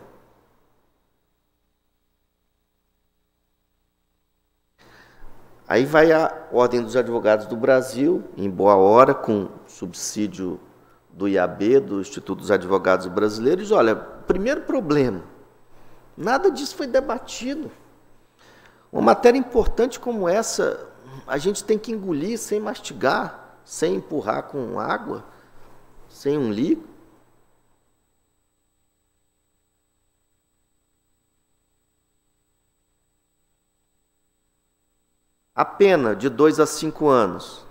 Aí vai a Ordem dos Advogados do Brasil, em boa hora, com subsídio do IAB, do Instituto dos Advogados Brasileiros. Olha, primeiro problema, nada disso foi debatido. Uma matéria importante como essa, a gente tem que engolir sem mastigar, sem empurrar com água sem um líquido? A pena de 2 a 5 anos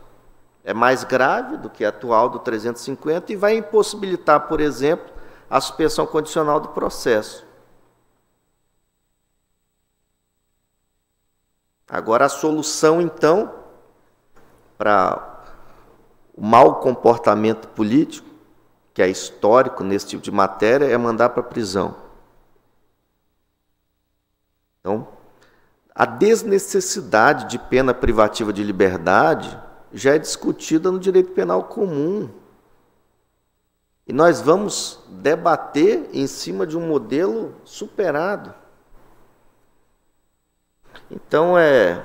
é mais grave do que a atual do 350 e vai impossibilitar, por exemplo, a suspensão condicional do processo. Agora, a solução, então, para o mau comportamento político, que é histórico nesse tipo de matéria, é mandar para a prisão. Então, a desnecessidade de pena privativa de liberdade já é discutida no direito penal comum. E nós vamos debater em cima de um modelo superado. Então, é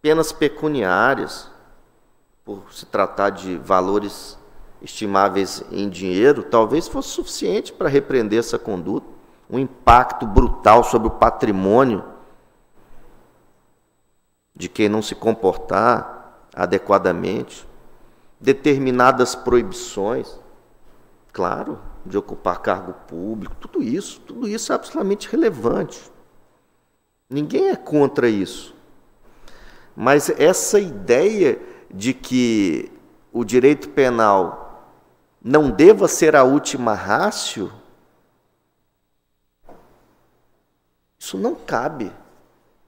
penas pecuniárias, por se tratar de valores estimáveis em dinheiro, talvez fosse suficiente para repreender essa conduta. Um impacto brutal sobre o patrimônio de quem não se comportar adequadamente, determinadas proibições, claro, de ocupar cargo público, tudo isso, tudo isso é absolutamente relevante. Ninguém é contra isso. Mas essa ideia de que o direito penal não deva ser a última rácio, isso não cabe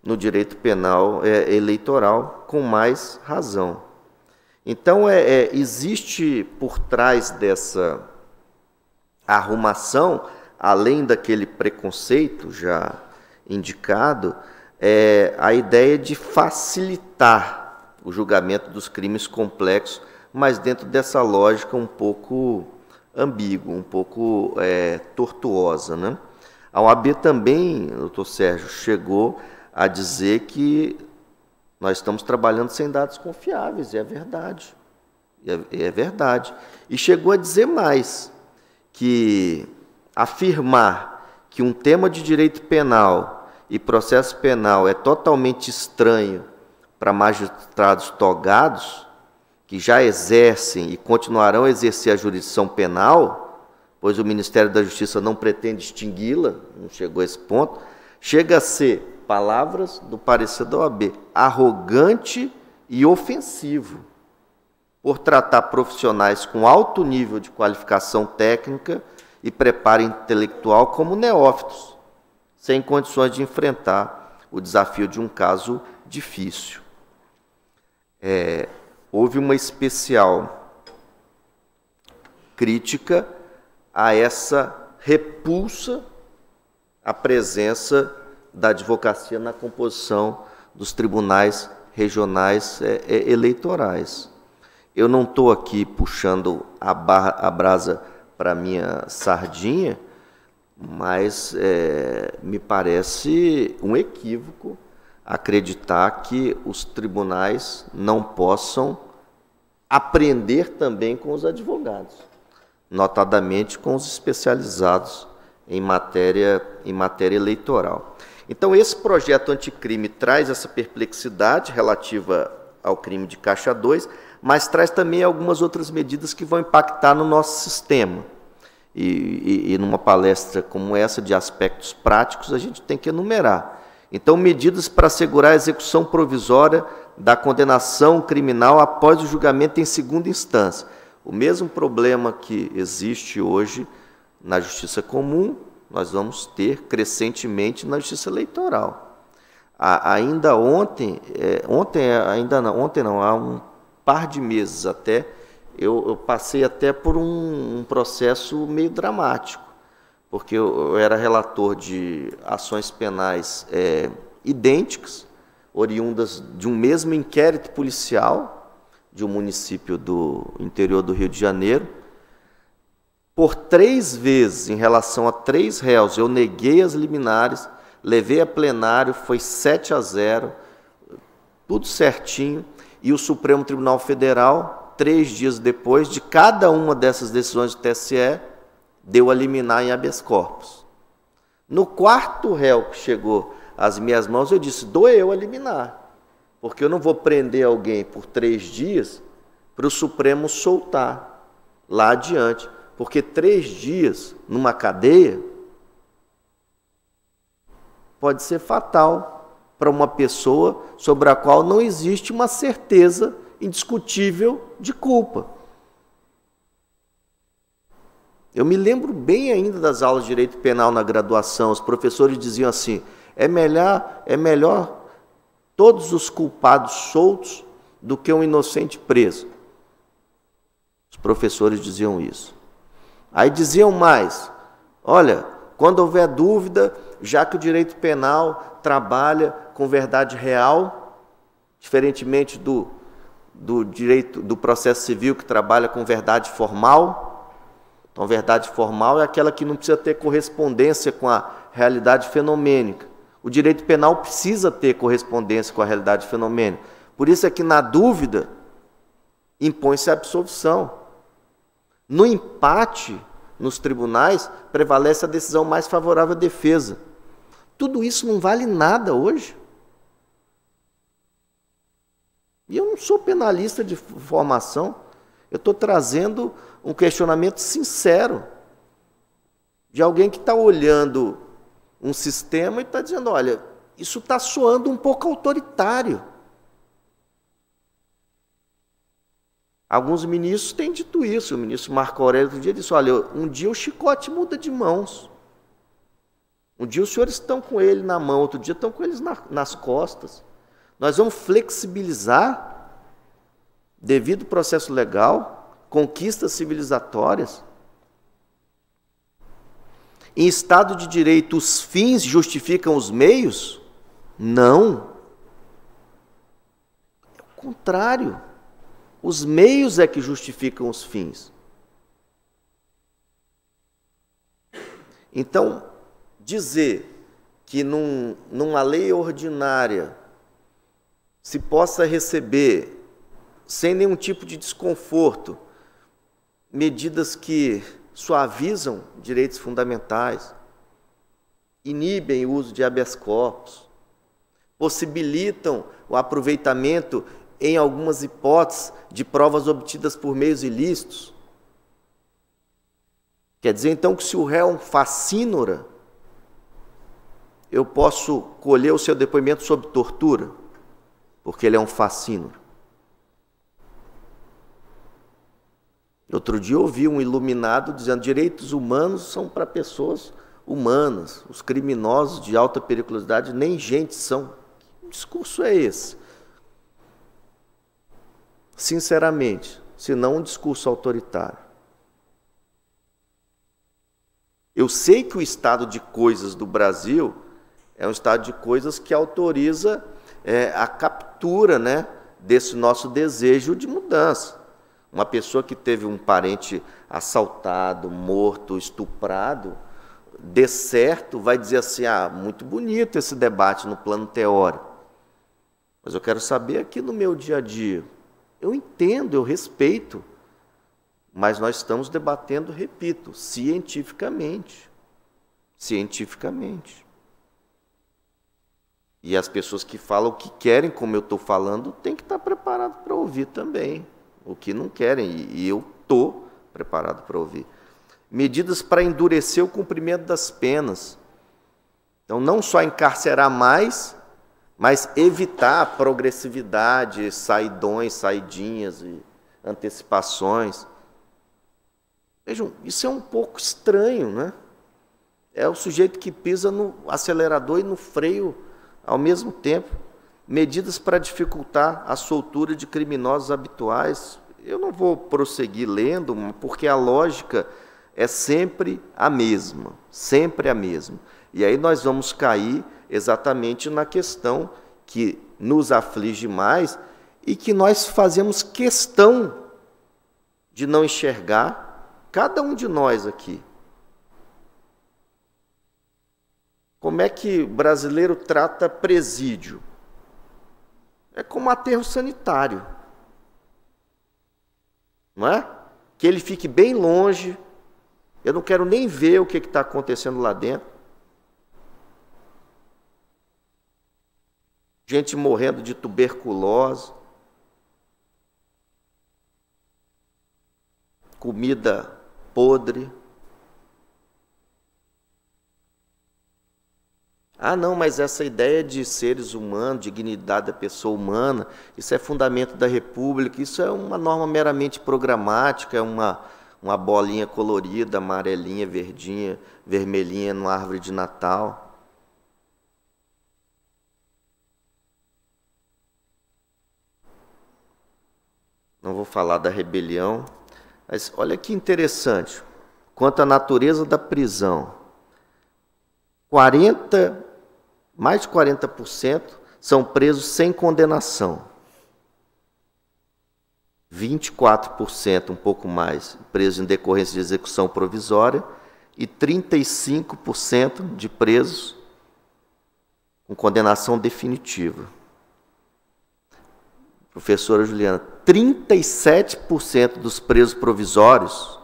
no direito penal é, eleitoral com mais razão. Então, é, é, existe por trás dessa arrumação, além daquele preconceito já indicado, é, a ideia de facilitar o julgamento dos crimes complexos, mas dentro dessa lógica um pouco ambígua, um pouco é, tortuosa. Né? A OAB também, doutor Sérgio, chegou a dizer que nós estamos trabalhando sem dados confiáveis, e é verdade. É, é verdade. E chegou a dizer mais, que afirmar que um tema de direito penal e processo penal é totalmente estranho para magistrados togados, que já exercem e continuarão a exercer a jurisdição penal, pois o Ministério da Justiça não pretende extingui-la, não chegou a esse ponto, chega a ser palavras do parecer da OAB, arrogante e ofensivo, por tratar profissionais com alto nível de qualificação técnica e preparo intelectual como neófitos, sem condições de enfrentar o desafio de um caso difícil. É, houve uma especial crítica a essa repulsa à presença da advocacia na composição dos tribunais regionais é, é, eleitorais. Eu não estou aqui puxando a, barra, a brasa para minha sardinha, mas é, me parece um equívoco acreditar que os tribunais não possam aprender também com os advogados, notadamente com os especializados em matéria, em matéria eleitoral. Então, esse projeto anticrime traz essa perplexidade relativa ao crime de Caixa 2, mas traz também algumas outras medidas que vão impactar no nosso sistema. E, e, e numa palestra como essa, de aspectos práticos, a gente tem que enumerar. Então, medidas para assegurar a execução provisória da condenação criminal após o julgamento em segunda instância. O mesmo problema que existe hoje na justiça comum, nós vamos ter crescentemente na justiça eleitoral. A, ainda ontem, é, ontem ainda não, ontem não, há um par de meses até, eu, eu passei até por um, um, processo meio dramático, porque eu, eu era relator de ações penais é, idênticas, oriundas de um mesmo inquérito policial de um município do interior do Rio de Janeiro, por três vezes, em relação a três réus, eu neguei as liminares, levei a plenário, foi 7 a 0, tudo certinho, e o Supremo Tribunal Federal, três dias depois de cada uma dessas decisões do TSE, deu a liminar em habeas corpus. No quarto réu que chegou às minhas mãos, eu disse: dou eu a liminar, porque eu não vou prender alguém por três dias para o Supremo soltar lá adiante. Porque três dias numa cadeia pode ser fatal para uma pessoa sobre a qual não existe uma certeza indiscutível de culpa. Eu me lembro bem ainda das aulas de direito penal na graduação, os professores diziam assim: é melhor, é melhor todos os culpados soltos do que um inocente preso. Os professores diziam isso. Aí diziam mais: olha, quando houver dúvida, já que o direito penal trabalha com verdade real, diferentemente do, do direito do processo civil que trabalha com verdade formal. Então, verdade formal é aquela que não precisa ter correspondência com a realidade fenomênica. O direito penal precisa ter correspondência com a realidade fenomênica. Por isso é que, na dúvida, impõe-se a absolvição. No empate, nos tribunais, prevalece a decisão mais favorável à defesa. Tudo isso não vale nada hoje. E eu não sou penalista de formação. Eu estou trazendo um questionamento sincero de alguém que está olhando um sistema e está dizendo: olha, isso está soando um pouco autoritário. Alguns ministros têm dito isso. O ministro Marco Aurélio outro dia disse: olha, um dia o chicote muda de mãos. Um dia os senhores estão com ele na mão, outro dia estão com eles na, nas costas. Nós vamos flexibilizar, devido ao processo legal, conquistas civilizatórias. Em Estado de Direito, os fins justificam os meios? Não. É o contrário. Os meios é que justificam os fins. Então, dizer que num, numa lei ordinária se possa receber, sem nenhum tipo de desconforto, medidas que suavizam direitos fundamentais, inibem o uso de habeas corpus, possibilitam o aproveitamento, em algumas hipóteses, de provas obtidas por meios ilícitos. Quer dizer, então, que se o réu é um facínora, eu posso colher o seu depoimento sob tortura, porque ele é um facínora. Outro dia eu ouvi um iluminado dizendo direitos humanos são para pessoas humanas. Os criminosos de alta periculosidade nem gente são. Que discurso é esse? Sinceramente, se não um discurso autoritário. Eu sei que o estado de coisas do Brasil é um estado de coisas que autoriza é, a captura né, desse nosso desejo de mudança. Uma pessoa que teve um parente assaltado, morto, estuprado, de certo, vai dizer assim: ah, muito bonito esse debate no plano teórico. Mas eu quero saber aqui no meu dia a dia. Eu entendo, eu respeito, mas nós estamos debatendo, repito, cientificamente. Cientificamente. E as pessoas que falam o que querem, como eu estou falando, têm que estar preparadas para ouvir também o que não querem, e eu estou preparado para ouvir. Medidas para endurecer o cumprimento das penas. Então, não só encarcerar mais, mas evitar progressividade, saidões, saidinhas e antecipações. Vejam, isso é um pouco estranho, né? É o sujeito que pisa no acelerador e no freio ao mesmo tempo medidas para dificultar a soltura de criminosos habituais. Eu não vou prosseguir lendo, porque a lógica é sempre a mesma, sempre a mesma. E aí nós vamos cair exatamente na questão que nos aflige mais e que nós fazemos questão de não enxergar, cada um de nós aqui. Como é que o brasileiro trata presídio? é como aterro sanitário. Não é? Que ele fique bem longe. Eu não quero nem ver o que está acontecendo lá dentro. Gente morrendo de tuberculose. Comida podre. Ah, não, mas essa ideia de seres humanos, dignidade da pessoa humana, isso é fundamento da República, isso é uma norma meramente programática, é uma, uma bolinha colorida, amarelinha, verdinha, vermelhinha numa árvore de Natal. Não vou falar da rebelião, mas olha que interessante. Quanto à natureza da prisão, 40, mais de 40% são presos sem condenação. 24%, um pouco mais, presos em decorrência de execução provisória e 35% de presos com condenação definitiva. Professora Juliana, 37% dos presos provisórios,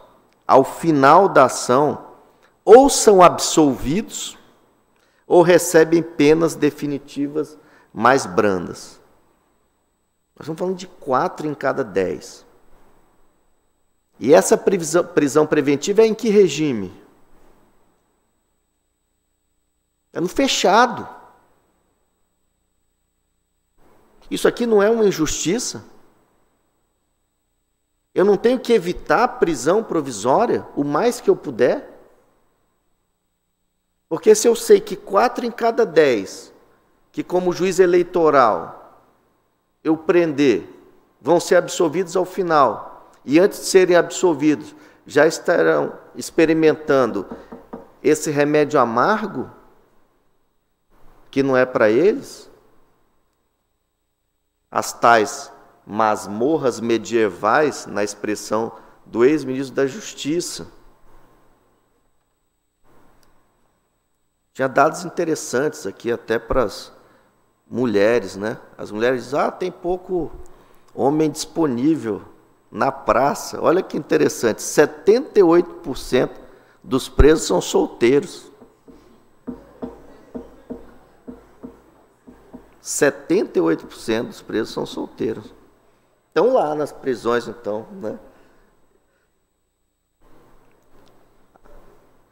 ao final da ação, ou são absolvidos ou recebem penas definitivas mais brandas. Nós estamos falando de quatro em cada dez. E essa prisão preventiva é em que regime? É no fechado. Isso aqui não é uma injustiça? Eu não tenho que evitar prisão provisória o mais que eu puder? Porque se eu sei que quatro em cada dez, que como juiz eleitoral eu prender, vão ser absolvidos ao final, e antes de serem absolvidos, já estarão experimentando esse remédio amargo, que não é para eles, as tais masmorras medievais, na expressão do ex-ministro da Justiça. Tinha dados interessantes aqui até para as mulheres, né? As mulheres dizem, ah, tem pouco homem disponível na praça. Olha que interessante, 78% dos presos são solteiros. 78% dos presos são solteiros. Estão lá nas prisões, então, né?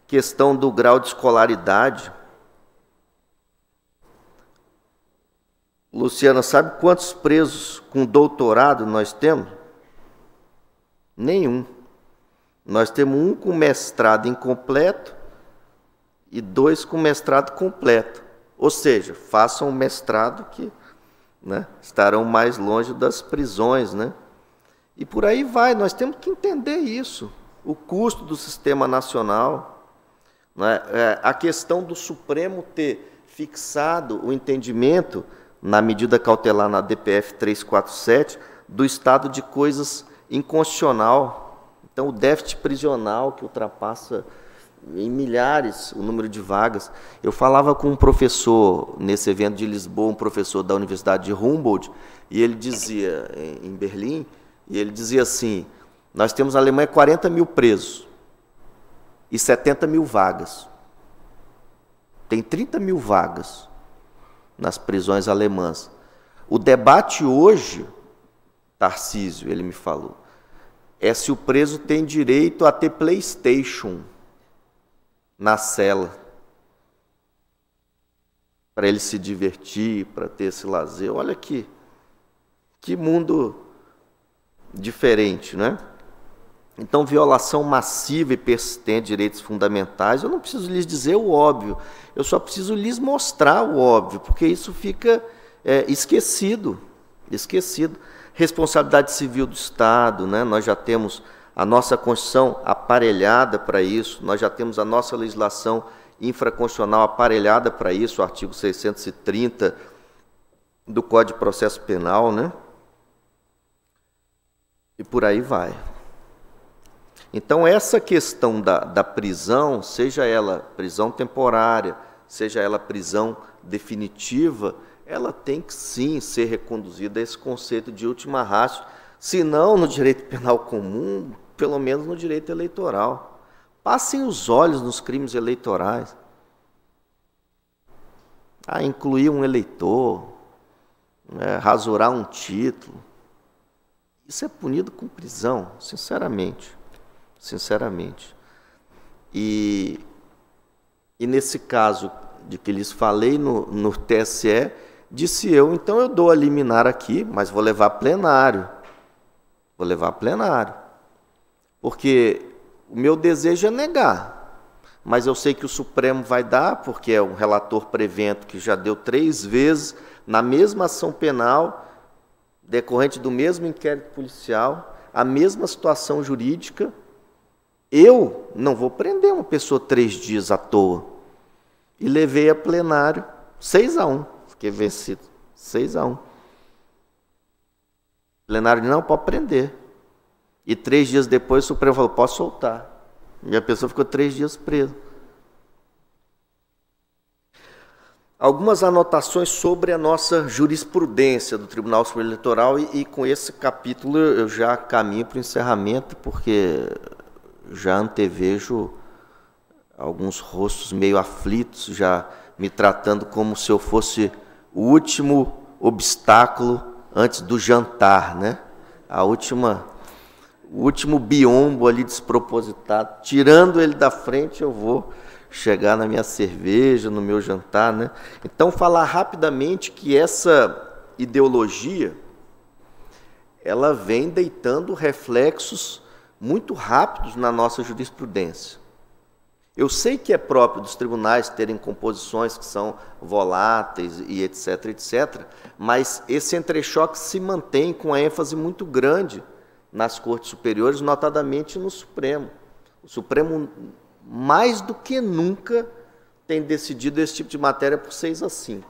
Questão do grau de escolaridade. Luciana, sabe quantos presos com doutorado nós temos? Nenhum. Nós temos um com mestrado incompleto e dois com mestrado completo. Ou seja, façam um mestrado que né, estarão mais longe das prisões. Né? E por aí vai, nós temos que entender isso. O custo do sistema nacional, né, é, a questão do Supremo ter fixado o entendimento, na medida cautelar na DPF 347, do estado de coisas inconstitucional. Então, o déficit prisional que ultrapassa em milhares o número de vagas. Eu falava com um professor nesse evento de Lisboa, um professor da Universidade de Humboldt, e ele dizia, em Berlim, e ele dizia assim: nós temos na Alemanha 40 mil presos e 70 mil vagas. Tem 30 mil vagas nas prisões alemãs. O debate hoje, Tarcísio, ele me falou, é se o preso tem direito a ter PlayStation na cela, para ele se divertir, para ter esse lazer. Olha que, que mundo diferente, né? Então, violação massiva e persistente de direitos fundamentais, eu não preciso lhes dizer o óbvio, eu só preciso lhes mostrar o óbvio, porque isso fica é, esquecido, esquecido. Responsabilidade civil do Estado, né? nós já temos a nossa Constituição aparelhada para isso, nós já temos a nossa legislação infraconstitucional aparelhada para isso, o artigo 630 do Código de Processo Penal, né? E por aí vai. Então, essa questão da, da prisão, seja ela prisão temporária, seja ela prisão definitiva, ela tem que sim ser reconduzida a esse conceito de última ratio, se não no direito penal comum, pelo menos no direito eleitoral. Passem os olhos nos crimes eleitorais. Ah, incluir um eleitor, né, rasurar um título. Isso é punido com prisão, sinceramente. Sinceramente. E, e nesse caso de que lhes falei no, no TSE, disse eu, então eu dou a liminar aqui, mas vou levar plenário. Vou levar plenário. Porque o meu desejo é negar, mas eu sei que o Supremo vai dar, porque é um relator prevento que já deu três vezes na mesma ação penal decorrente do mesmo inquérito policial, a mesma situação jurídica, eu não vou prender uma pessoa três dias à toa. E levei a plenário 6 a 1. Fiquei vencido. 6 a 1. Plenário não pode prender. E três dias depois o Supremo falou, pode soltar. E a pessoa ficou três dias presa. Algumas anotações sobre a nossa jurisprudência do Tribunal Superior Eleitoral e, e com esse capítulo eu já caminho para o encerramento, porque já antevejo alguns rostos meio aflitos, já me tratando como se eu fosse o último obstáculo antes do jantar, né? A última, o último biombo ali despropositado, tirando ele da frente, eu vou chegar na minha cerveja, no meu jantar, né? Então falar rapidamente que essa ideologia ela vem deitando reflexos muito rápidos na nossa jurisprudência. Eu sei que é próprio dos tribunais terem composições que são voláteis e etc, etc, mas esse entrechoque se mantém com ênfase muito grande nas cortes superiores, notadamente no Supremo. O Supremo mais do que nunca, tem decidido esse tipo de matéria por 6 a 5.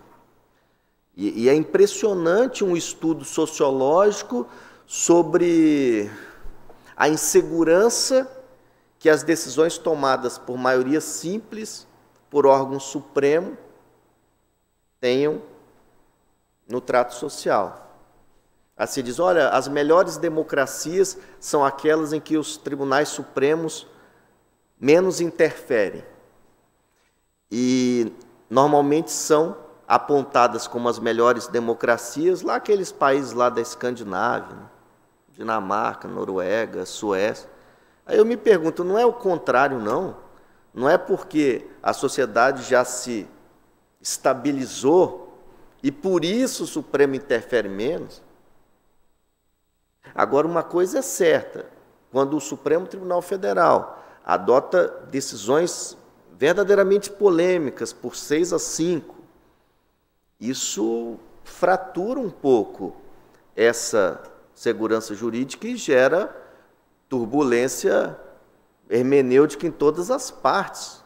E, e é impressionante um estudo sociológico sobre a insegurança que as decisões tomadas por maioria simples, por órgão supremo, tenham no trato social. Assim diz, olha, as melhores democracias são aquelas em que os tribunais supremos menos interferem. E normalmente são apontadas como as melhores democracias lá aqueles países lá da Escandinávia, né? Dinamarca, Noruega, Suécia. Aí eu me pergunto, não é o contrário não? Não é porque a sociedade já se estabilizou e por isso o Supremo interfere menos? Agora uma coisa é certa, quando o Supremo Tribunal Federal adota decisões verdadeiramente polêmicas por 6 a 5. Isso fratura um pouco essa segurança jurídica e gera turbulência hermenêutica em todas as partes.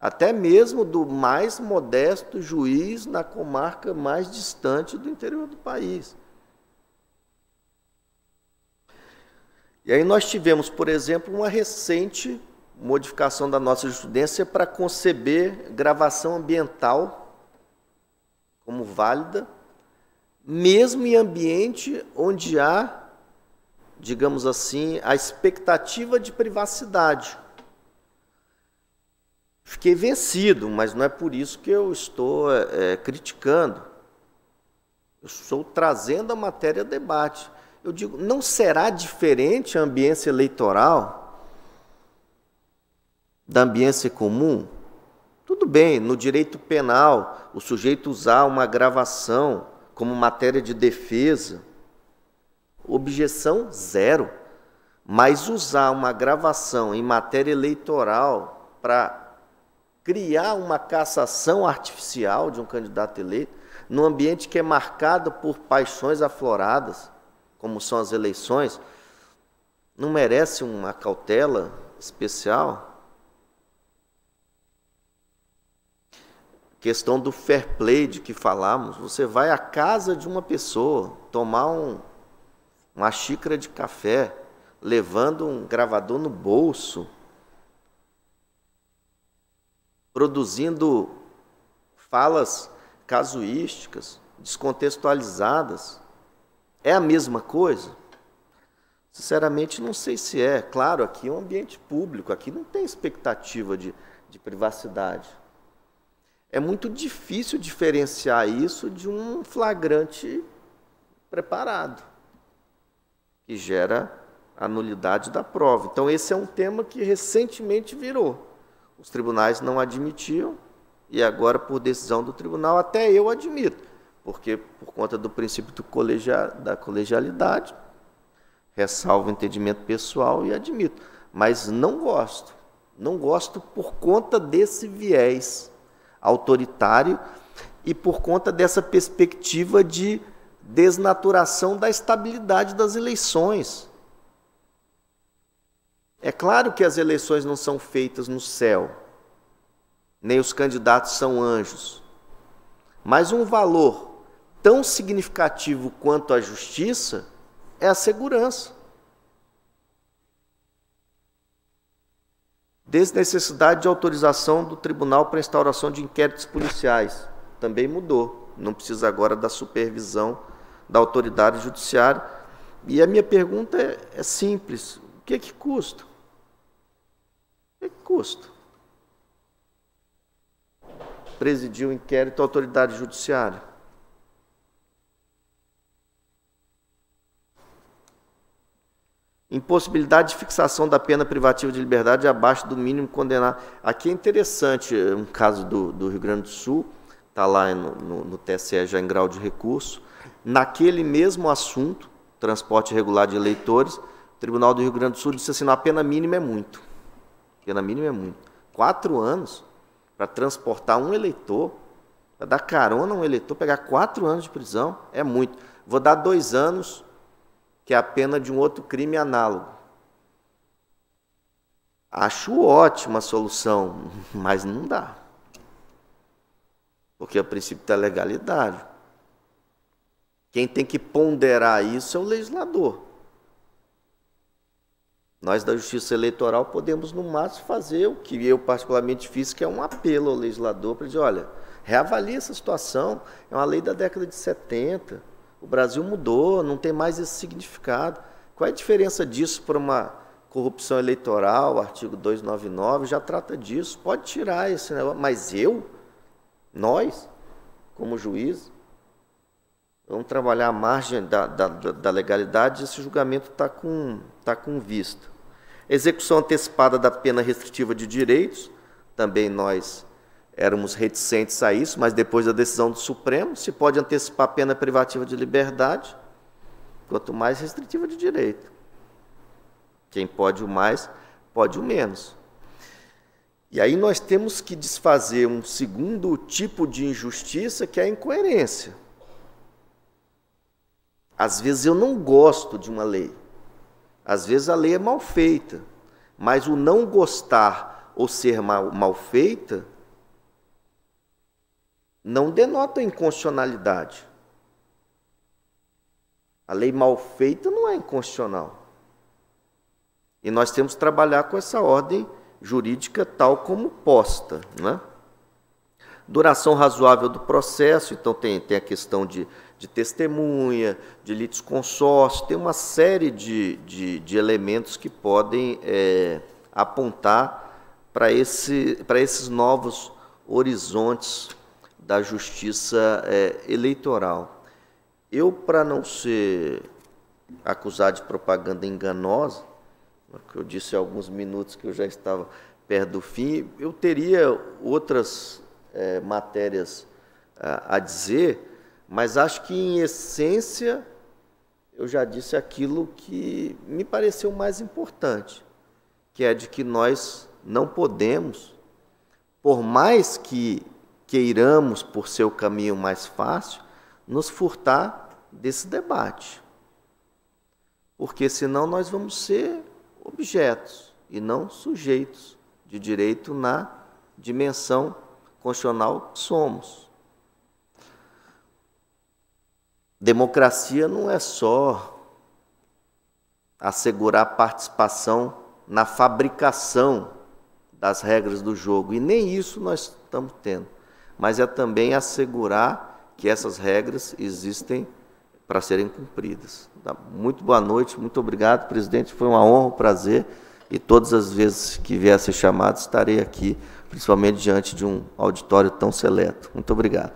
Até mesmo do mais modesto juiz na comarca mais distante do interior do país. E aí nós tivemos, por exemplo, uma recente modificação da nossa jurisprudência para conceber gravação ambiental como válida, mesmo em ambiente onde há, digamos assim, a expectativa de privacidade. Fiquei vencido, mas não é por isso que eu estou é, criticando. Eu estou trazendo a matéria a debate. Eu digo, não será diferente a ambiência eleitoral da ambiência comum? Tudo bem, no direito penal, o sujeito usar uma gravação como matéria de defesa, objeção zero. Mas usar uma gravação em matéria eleitoral para criar uma cassação artificial de um candidato eleito, num ambiente que é marcado por paixões afloradas, como são as eleições, não merece uma cautela especial? Questão do fair play de que falamos. Você vai à casa de uma pessoa tomar um, uma xícara de café, levando um gravador no bolso, produzindo falas casuísticas, descontextualizadas. É a mesma coisa? Sinceramente, não sei se é. Claro, aqui é um ambiente público, aqui não tem expectativa de, de privacidade. É muito difícil diferenciar isso de um flagrante preparado, que gera a nulidade da prova. Então, esse é um tema que recentemente virou. Os tribunais não admitiam, e agora, por decisão do tribunal, até eu admito porque por conta do princípio do colegia, da colegialidade, ressalvo o entendimento pessoal e admito, mas não gosto. Não gosto por conta desse viés autoritário e por conta dessa perspectiva de desnaturação da estabilidade das eleições. É claro que as eleições não são feitas no céu, nem os candidatos são anjos. Mas um valor tão significativo quanto a justiça é a segurança. Desnecessidade de autorização do tribunal para instauração de inquéritos policiais também mudou. Não precisa agora da supervisão da autoridade judiciária. E a minha pergunta é, é simples: o que é que custa? O que, é que custa? Presidir o um inquérito à autoridade judiciária. Impossibilidade de fixação da pena privativa de liberdade abaixo do mínimo condenado. Aqui é interessante um caso do, do Rio Grande do Sul, está lá no, no, no TSE já em grau de recurso. Naquele mesmo assunto, transporte regular de eleitores, o Tribunal do Rio Grande do Sul disse assim: a pena mínima é muito. A pena mínima é muito. Quatro anos para transportar um eleitor, para dar carona a um eleitor, pegar quatro anos de prisão, é muito. Vou dar dois anos que é a pena de um outro crime análogo. Acho ótima a solução, mas não dá. Porque o princípio da legalidade. Quem tem que ponderar isso é o legislador. Nós da Justiça Eleitoral podemos, no máximo, fazer o que eu particularmente fiz, que é um apelo ao legislador para dizer, olha, reavalie essa situação, é uma lei da década de 70, o Brasil mudou, não tem mais esse significado. Qual é a diferença disso para uma corrupção eleitoral? O artigo 299 já trata disso. Pode tirar esse negócio. Mas eu, nós, como juiz, vamos trabalhar à margem da, da, da legalidade. Esse julgamento está com, tá com vista. Execução antecipada da pena restritiva de direitos. Também nós éramos reticentes a isso, mas depois da decisão do Supremo, se pode antecipar a pena privativa de liberdade, quanto mais restritiva de direito. Quem pode o mais, pode o menos. E aí nós temos que desfazer um segundo tipo de injustiça, que é a incoerência. Às vezes eu não gosto de uma lei. Às vezes a lei é mal feita. Mas o não gostar ou ser mal, mal feita não denota inconstitucionalidade. A lei mal feita não é inconstitucional. E nós temos que trabalhar com essa ordem jurídica tal como posta. Né? Duração razoável do processo, então tem, tem a questão de, de testemunha, de litisconsórcio, tem uma série de, de, de elementos que podem é, apontar para esse, esses novos horizontes da justiça é, eleitoral. Eu, para não ser acusado de propaganda enganosa, que eu disse há alguns minutos que eu já estava perto do fim, eu teria outras é, matérias a, a dizer, mas acho que, em essência, eu já disse aquilo que me pareceu mais importante, que é de que nós não podemos, por mais que queiramos, por ser o caminho mais fácil, nos furtar desse debate. Porque senão nós vamos ser objetos e não sujeitos de direito na dimensão constitucional que somos. Democracia não é só assegurar participação na fabricação das regras do jogo, e nem isso nós estamos tendo mas é também assegurar que essas regras existem para serem cumpridas. Tá? Muito boa noite, muito obrigado, presidente. Foi uma honra, um prazer. E todas as vezes que vier a ser chamado, estarei aqui, principalmente diante de um auditório tão seleto. Muito obrigado.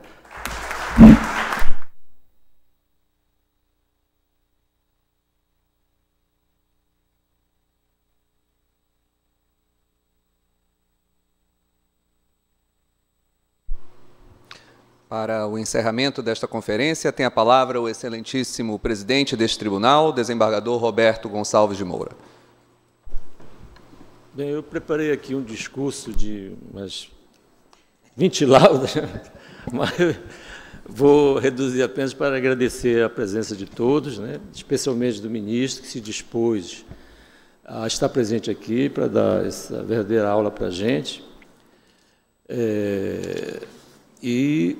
Para o encerramento desta conferência, tem a palavra o excelentíssimo presidente deste tribunal, desembargador Roberto Gonçalves de Moura. Bem, eu preparei aqui um discurso de umas 20 laudas, mas Vou reduzir apenas para agradecer a presença de todos, né, especialmente do ministro, que se dispôs a estar presente aqui para dar essa verdadeira aula para a gente. É, e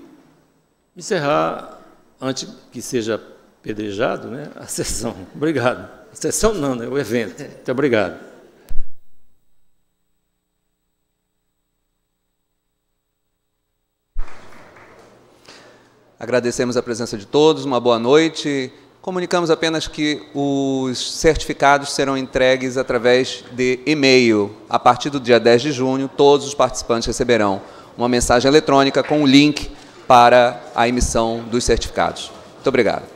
encerrar, antes que seja pedrejado, né, a sessão. Obrigado. A sessão não, né, o evento. Muito obrigado. Agradecemos a presença de todos, uma boa noite. Comunicamos apenas que os certificados serão entregues através de e-mail. A partir do dia 10 de junho, todos os participantes receberão uma mensagem eletrônica com o link para a emissão dos certificados. Muito obrigado.